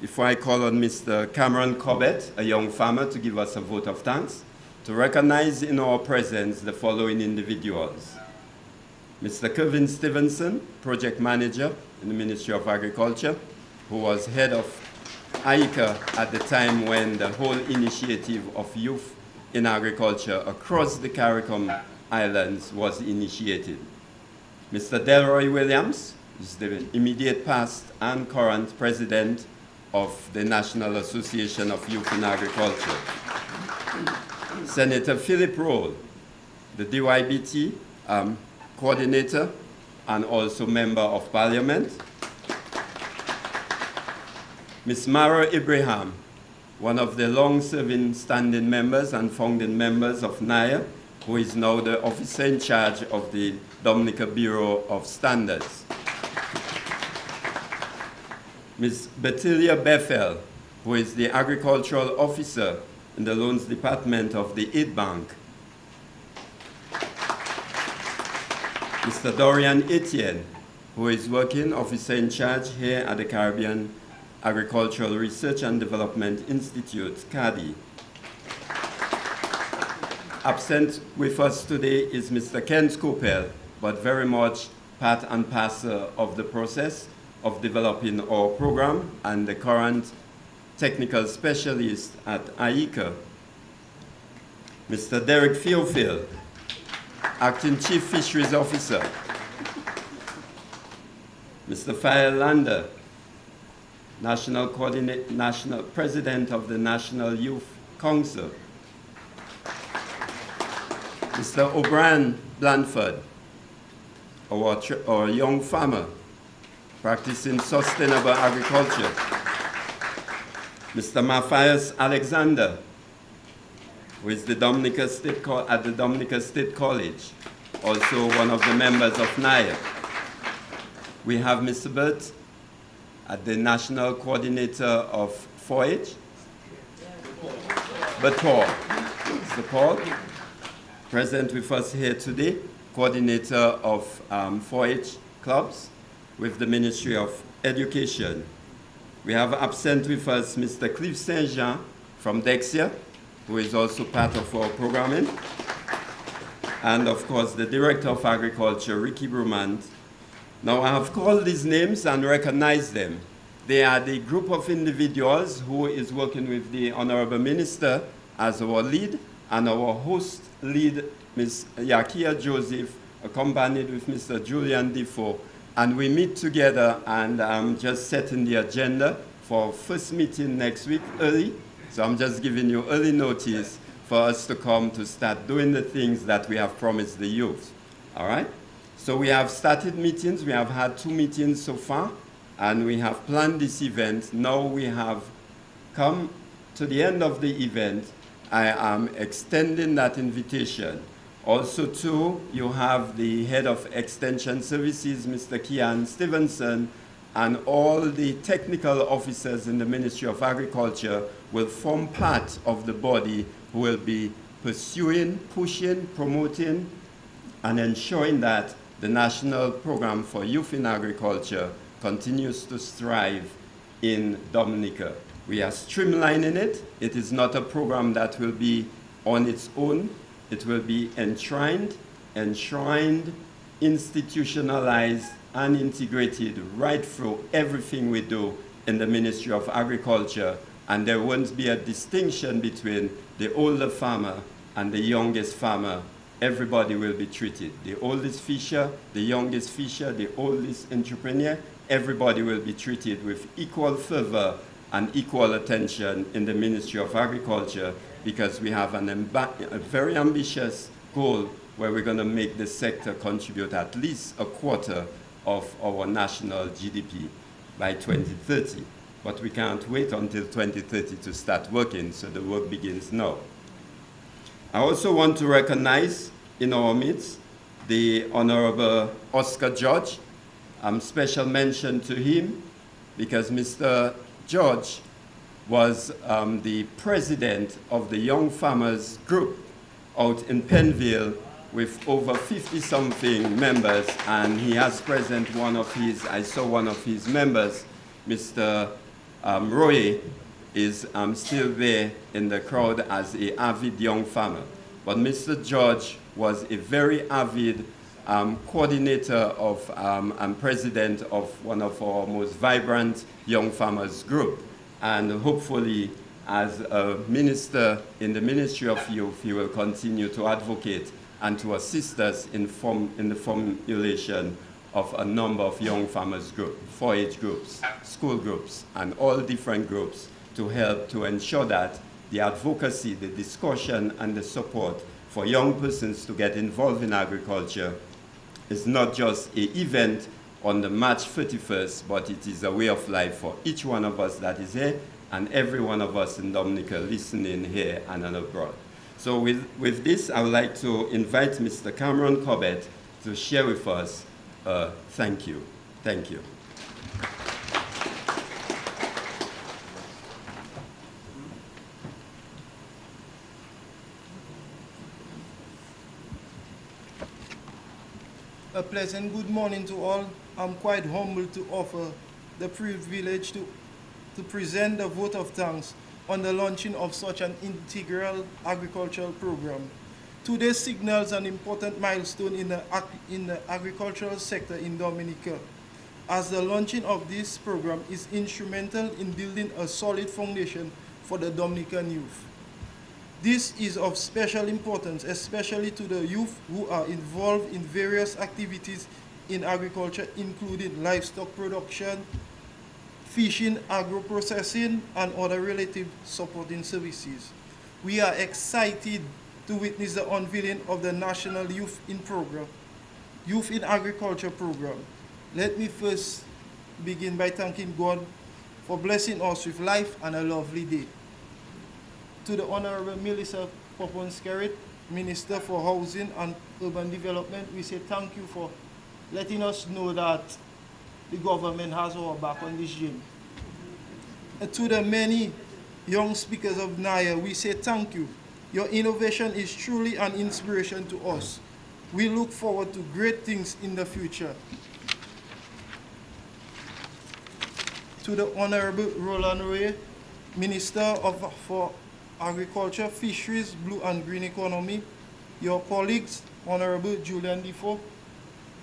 before I call on Mr. Cameron Corbett, a young farmer, to give us a vote of thanks, to recognize in our presence the following individuals. Mr. Kevin Stevenson, project manager in the Ministry of Agriculture, who was head of IICA at the time when the whole initiative of youth in agriculture across the CARICOM islands was initiated. Mr. Delroy Williams is the immediate past and current president of the National Association of Youth in Agriculture. Senator Philip Roll, the DYBT um, coordinator and also member of parliament. Ms. Mara Ibrahim, one of the long-serving standing members and founding members of NAYA, who is now the officer in charge of the Dominica Bureau of Standards. Ms. Bettilia Bethel, who is the agricultural officer in the loans department of the AID Bank. Mr. Dorian Etienne, who is working officer in charge here at the Caribbean Agricultural Research and Development Institute, CARDI. Absent with us today is Mr. Ken Scopel, but very much part and parcel of the process of developing our program and the current technical specialist at IICA. Mr. Derek Theophile, Acting Chief Fisheries Officer. Mr. Fael Lander, National, National President of the National Youth Council. Mr. O'Brien Blanford, our, our young farmer practicing sustainable agriculture. Mr. Matthias Alexander, who is the Dominica State at the Dominica State College, also one of the members of NAYA. We have Mr. Burt at the National Coordinator of 4-H. But Paul, Mr. Paul, present with us here today, coordinator of um, 4-H clubs with the Ministry of Education. We have absent with us Mr. Cliff St. Jean from Dexia, who is also part of our programming. And of course, the Director of Agriculture, Ricky Brumant. Now, I have called these names and recognized them. They are the group of individuals who is working with the Honorable Minister as our lead, and our host lead, Ms. Yakia Joseph, accompanied with Mr. Julian Defoe, and we meet together and I'm just setting the agenda for first meeting next week early. So I'm just giving you early notice for us to come to start doing the things that we have promised the youth. All right? So we have started meetings. We have had two meetings so far, and we have planned this event. Now we have come to the end of the event. I am extending that invitation also, too, you have the head of extension services, Mr. Kian Stevenson, and all the technical officers in the Ministry of Agriculture will form part of the body who will be pursuing, pushing, promoting, and ensuring that the National Program for Youth in Agriculture continues to strive in Dominica. We are streamlining it. It is not a program that will be on its own. It will be enshrined, enshrined, institutionalized, and integrated right through everything we do in the Ministry of Agriculture. And there won't be a distinction between the older farmer and the youngest farmer. Everybody will be treated. The oldest fisher, the youngest fisher, the oldest entrepreneur, everybody will be treated with equal fervor and equal attention in the Ministry of Agriculture because we have a very ambitious goal where we're going to make the sector contribute at least a quarter of our national GDP by 2030. But we can't wait until 2030 to start working, so the work begins now. I also want to recognize in our midst the Honorable Oscar George. Um, special mention to him because Mr. George was um, the president of the Young Farmers Group out in Penville with over 50 something members and he has present one of his, I saw one of his members, Mr. Um, Roy, is um, still there in the crowd as a avid young farmer. But Mr. George was a very avid um, coordinator of um, and president of one of our most vibrant young farmers group. And hopefully as a minister in the Ministry of Youth, he will continue to advocate and to assist us in, form, in the formulation of a number of young farmers group, 4-H groups, school groups, and all different groups to help to ensure that the advocacy, the discussion, and the support for young persons to get involved in agriculture is not just an event on the March 31st, but it is a way of life for each one of us that is here and every one of us in Dominica listening here and abroad. So with, with this, I would like to invite Mr. Cameron Corbett to share with us. Thank you. Thank you. A pleasant good morning to all. I'm quite humbled to offer the privilege to, to present the vote of thanks on the launching of such an integral agricultural program. Today signals an important milestone in the, in the agricultural sector in Dominica, as the launching of this program is instrumental in building a solid foundation for the Dominican youth. This is of special importance, especially to the youth who are involved in various activities in agriculture, including livestock production, fishing, agro-processing, and other related supporting services. We are excited to witness the unveiling of the National Youth in Program, Youth in Agriculture Program. Let me first begin by thanking God for blessing us with life and a lovely day. To the Honorable Melissa Poponne-Skerrit, Minister for Housing and Urban Development, we say thank you for letting us know that the government has our back on this journey. Uh, and to the many young speakers of NAYA, we say thank you. Your innovation is truly an inspiration to us. We look forward to great things in the future. To the Honorable Roland Royer, Minister of, for Agriculture, Fisheries, Blue and Green Economy, your colleagues, Honorable Julian Defoe,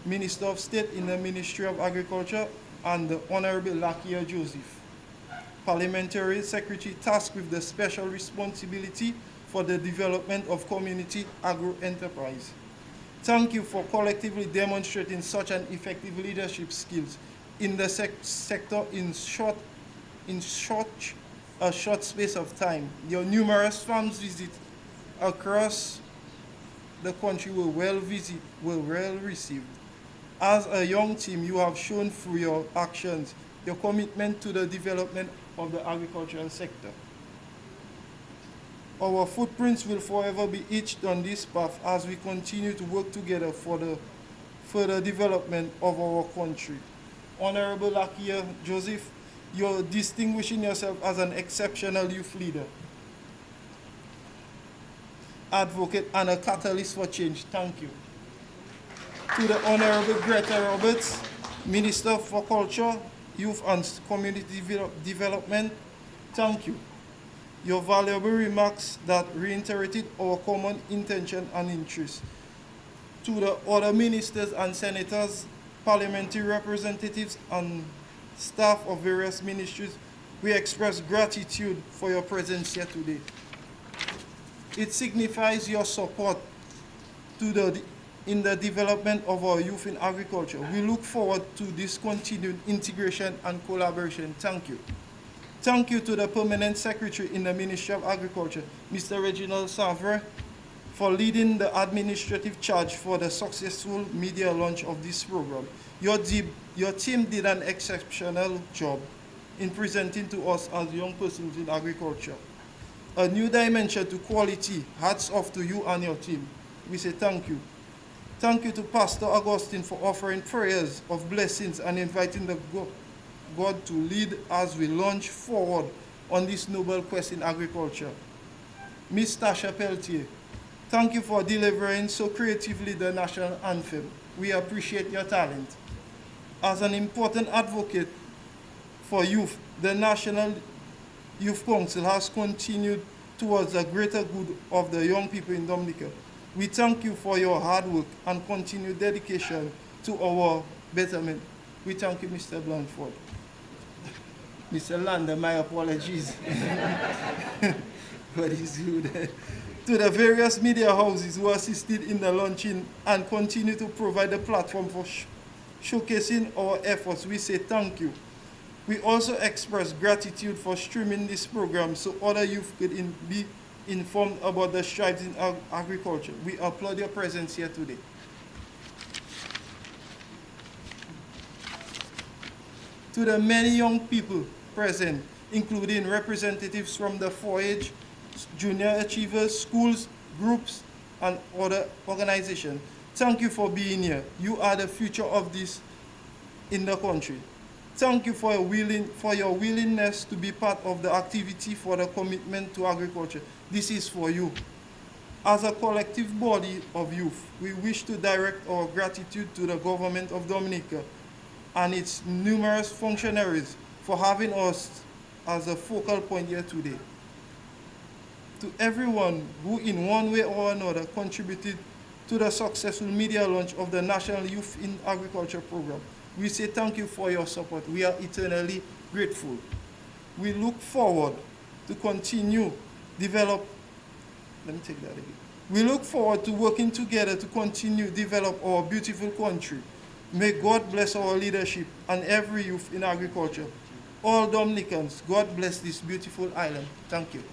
Minister of State in the Ministry of Agriculture, and the Honorable Lakia Joseph, Parliamentary Secretary tasked with the special responsibility for the development of community agro-enterprise. Thank you for collectively demonstrating such an effective leadership skills in the sec sector. In short, in short, a short space of time. Your numerous farms visits across the country were well visit, were well received. As a young team, you have shown through your actions your commitment to the development of the agricultural sector. Our footprints will forever be etched on this path as we continue to work together for the further development of our country. Honorable Lakia Joseph, you're distinguishing yourself as an exceptional youth leader, advocate, and a catalyst for change. Thank you. To the Honorable Greta Roberts, Minister for Culture, Youth and Community Development, thank you. Your valuable remarks that reiterated our common intention and interest. To the other ministers and senators, parliamentary representatives, and staff of various ministries, we express gratitude for your presence here today. It signifies your support to the, in the development of our youth in agriculture. We look forward to this continued integration and collaboration. Thank you. Thank you to the Permanent Secretary in the Ministry of Agriculture, Mr. Reginald Savre, for leading the administrative charge for the successful media launch of this program. Your, your team did an exceptional job in presenting to us as young persons in agriculture. A new dimension to quality. Hats off to you and your team. We say thank you. Thank you to Pastor Augustine for offering prayers of blessings and inviting the God to lead as we launch forward on this noble quest in agriculture. Ms. Tasha Peltier, thank you for delivering so creatively the national anthem. We appreciate your talent. As an important advocate for youth, the National Youth Council has continued towards the greater good of the young people in Dominica. We thank you for your hard work and continued dedication to our betterment. We thank you, Mr. Blanford. Mr. Lander, my apologies. but he's good. To the various media houses who assisted in the launching and continue to provide a platform for sh showcasing our efforts, we say thank you. We also express gratitude for streaming this program so other youth could in be informed about the strides in ag agriculture. We applaud your presence here today. To the many young people present, including representatives from the 4-H, junior achievers, schools, groups, and other organizations, thank you for being here. You are the future of this in the country. Thank you for your, willing, for your willingness to be part of the activity for the commitment to agriculture. This is for you. As a collective body of youth, we wish to direct our gratitude to the government of Dominica and its numerous functionaries for having us as a focal point here today. To everyone who in one way or another contributed to the successful media launch of the National Youth in Agriculture Program, we say thank you for your support. We are eternally grateful. We look forward to continue develop, let me take that again. We look forward to working together to continue develop our beautiful country. May God bless our leadership and every youth in agriculture. All Dominicans, God bless this beautiful island. Thank you.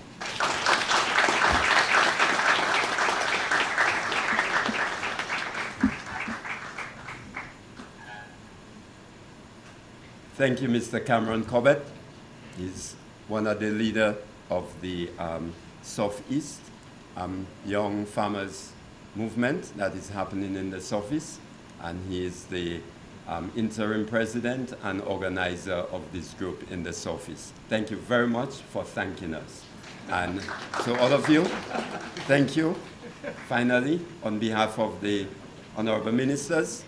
Thank you, Mr. Cameron Corbett. He's one of the leader of the um, Southeast um, Young Farmers Movement that is happening in the Southeast, and he is the um, interim president and organizer of this group in the Southeast. Thank you very much for thanking us. And to all of you, thank you. Finally, on behalf of the honorable ministers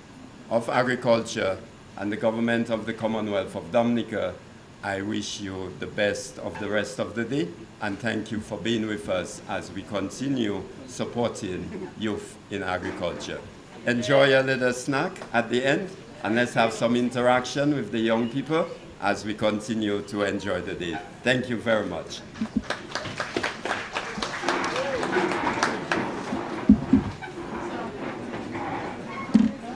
of agriculture and the government of the Commonwealth of Dominica, I wish you the best of the rest of the day and thank you for being with us as we continue supporting youth in agriculture. Enjoy a little snack at the end and let's have some interaction with the young people as we continue to enjoy the day. Thank you very much.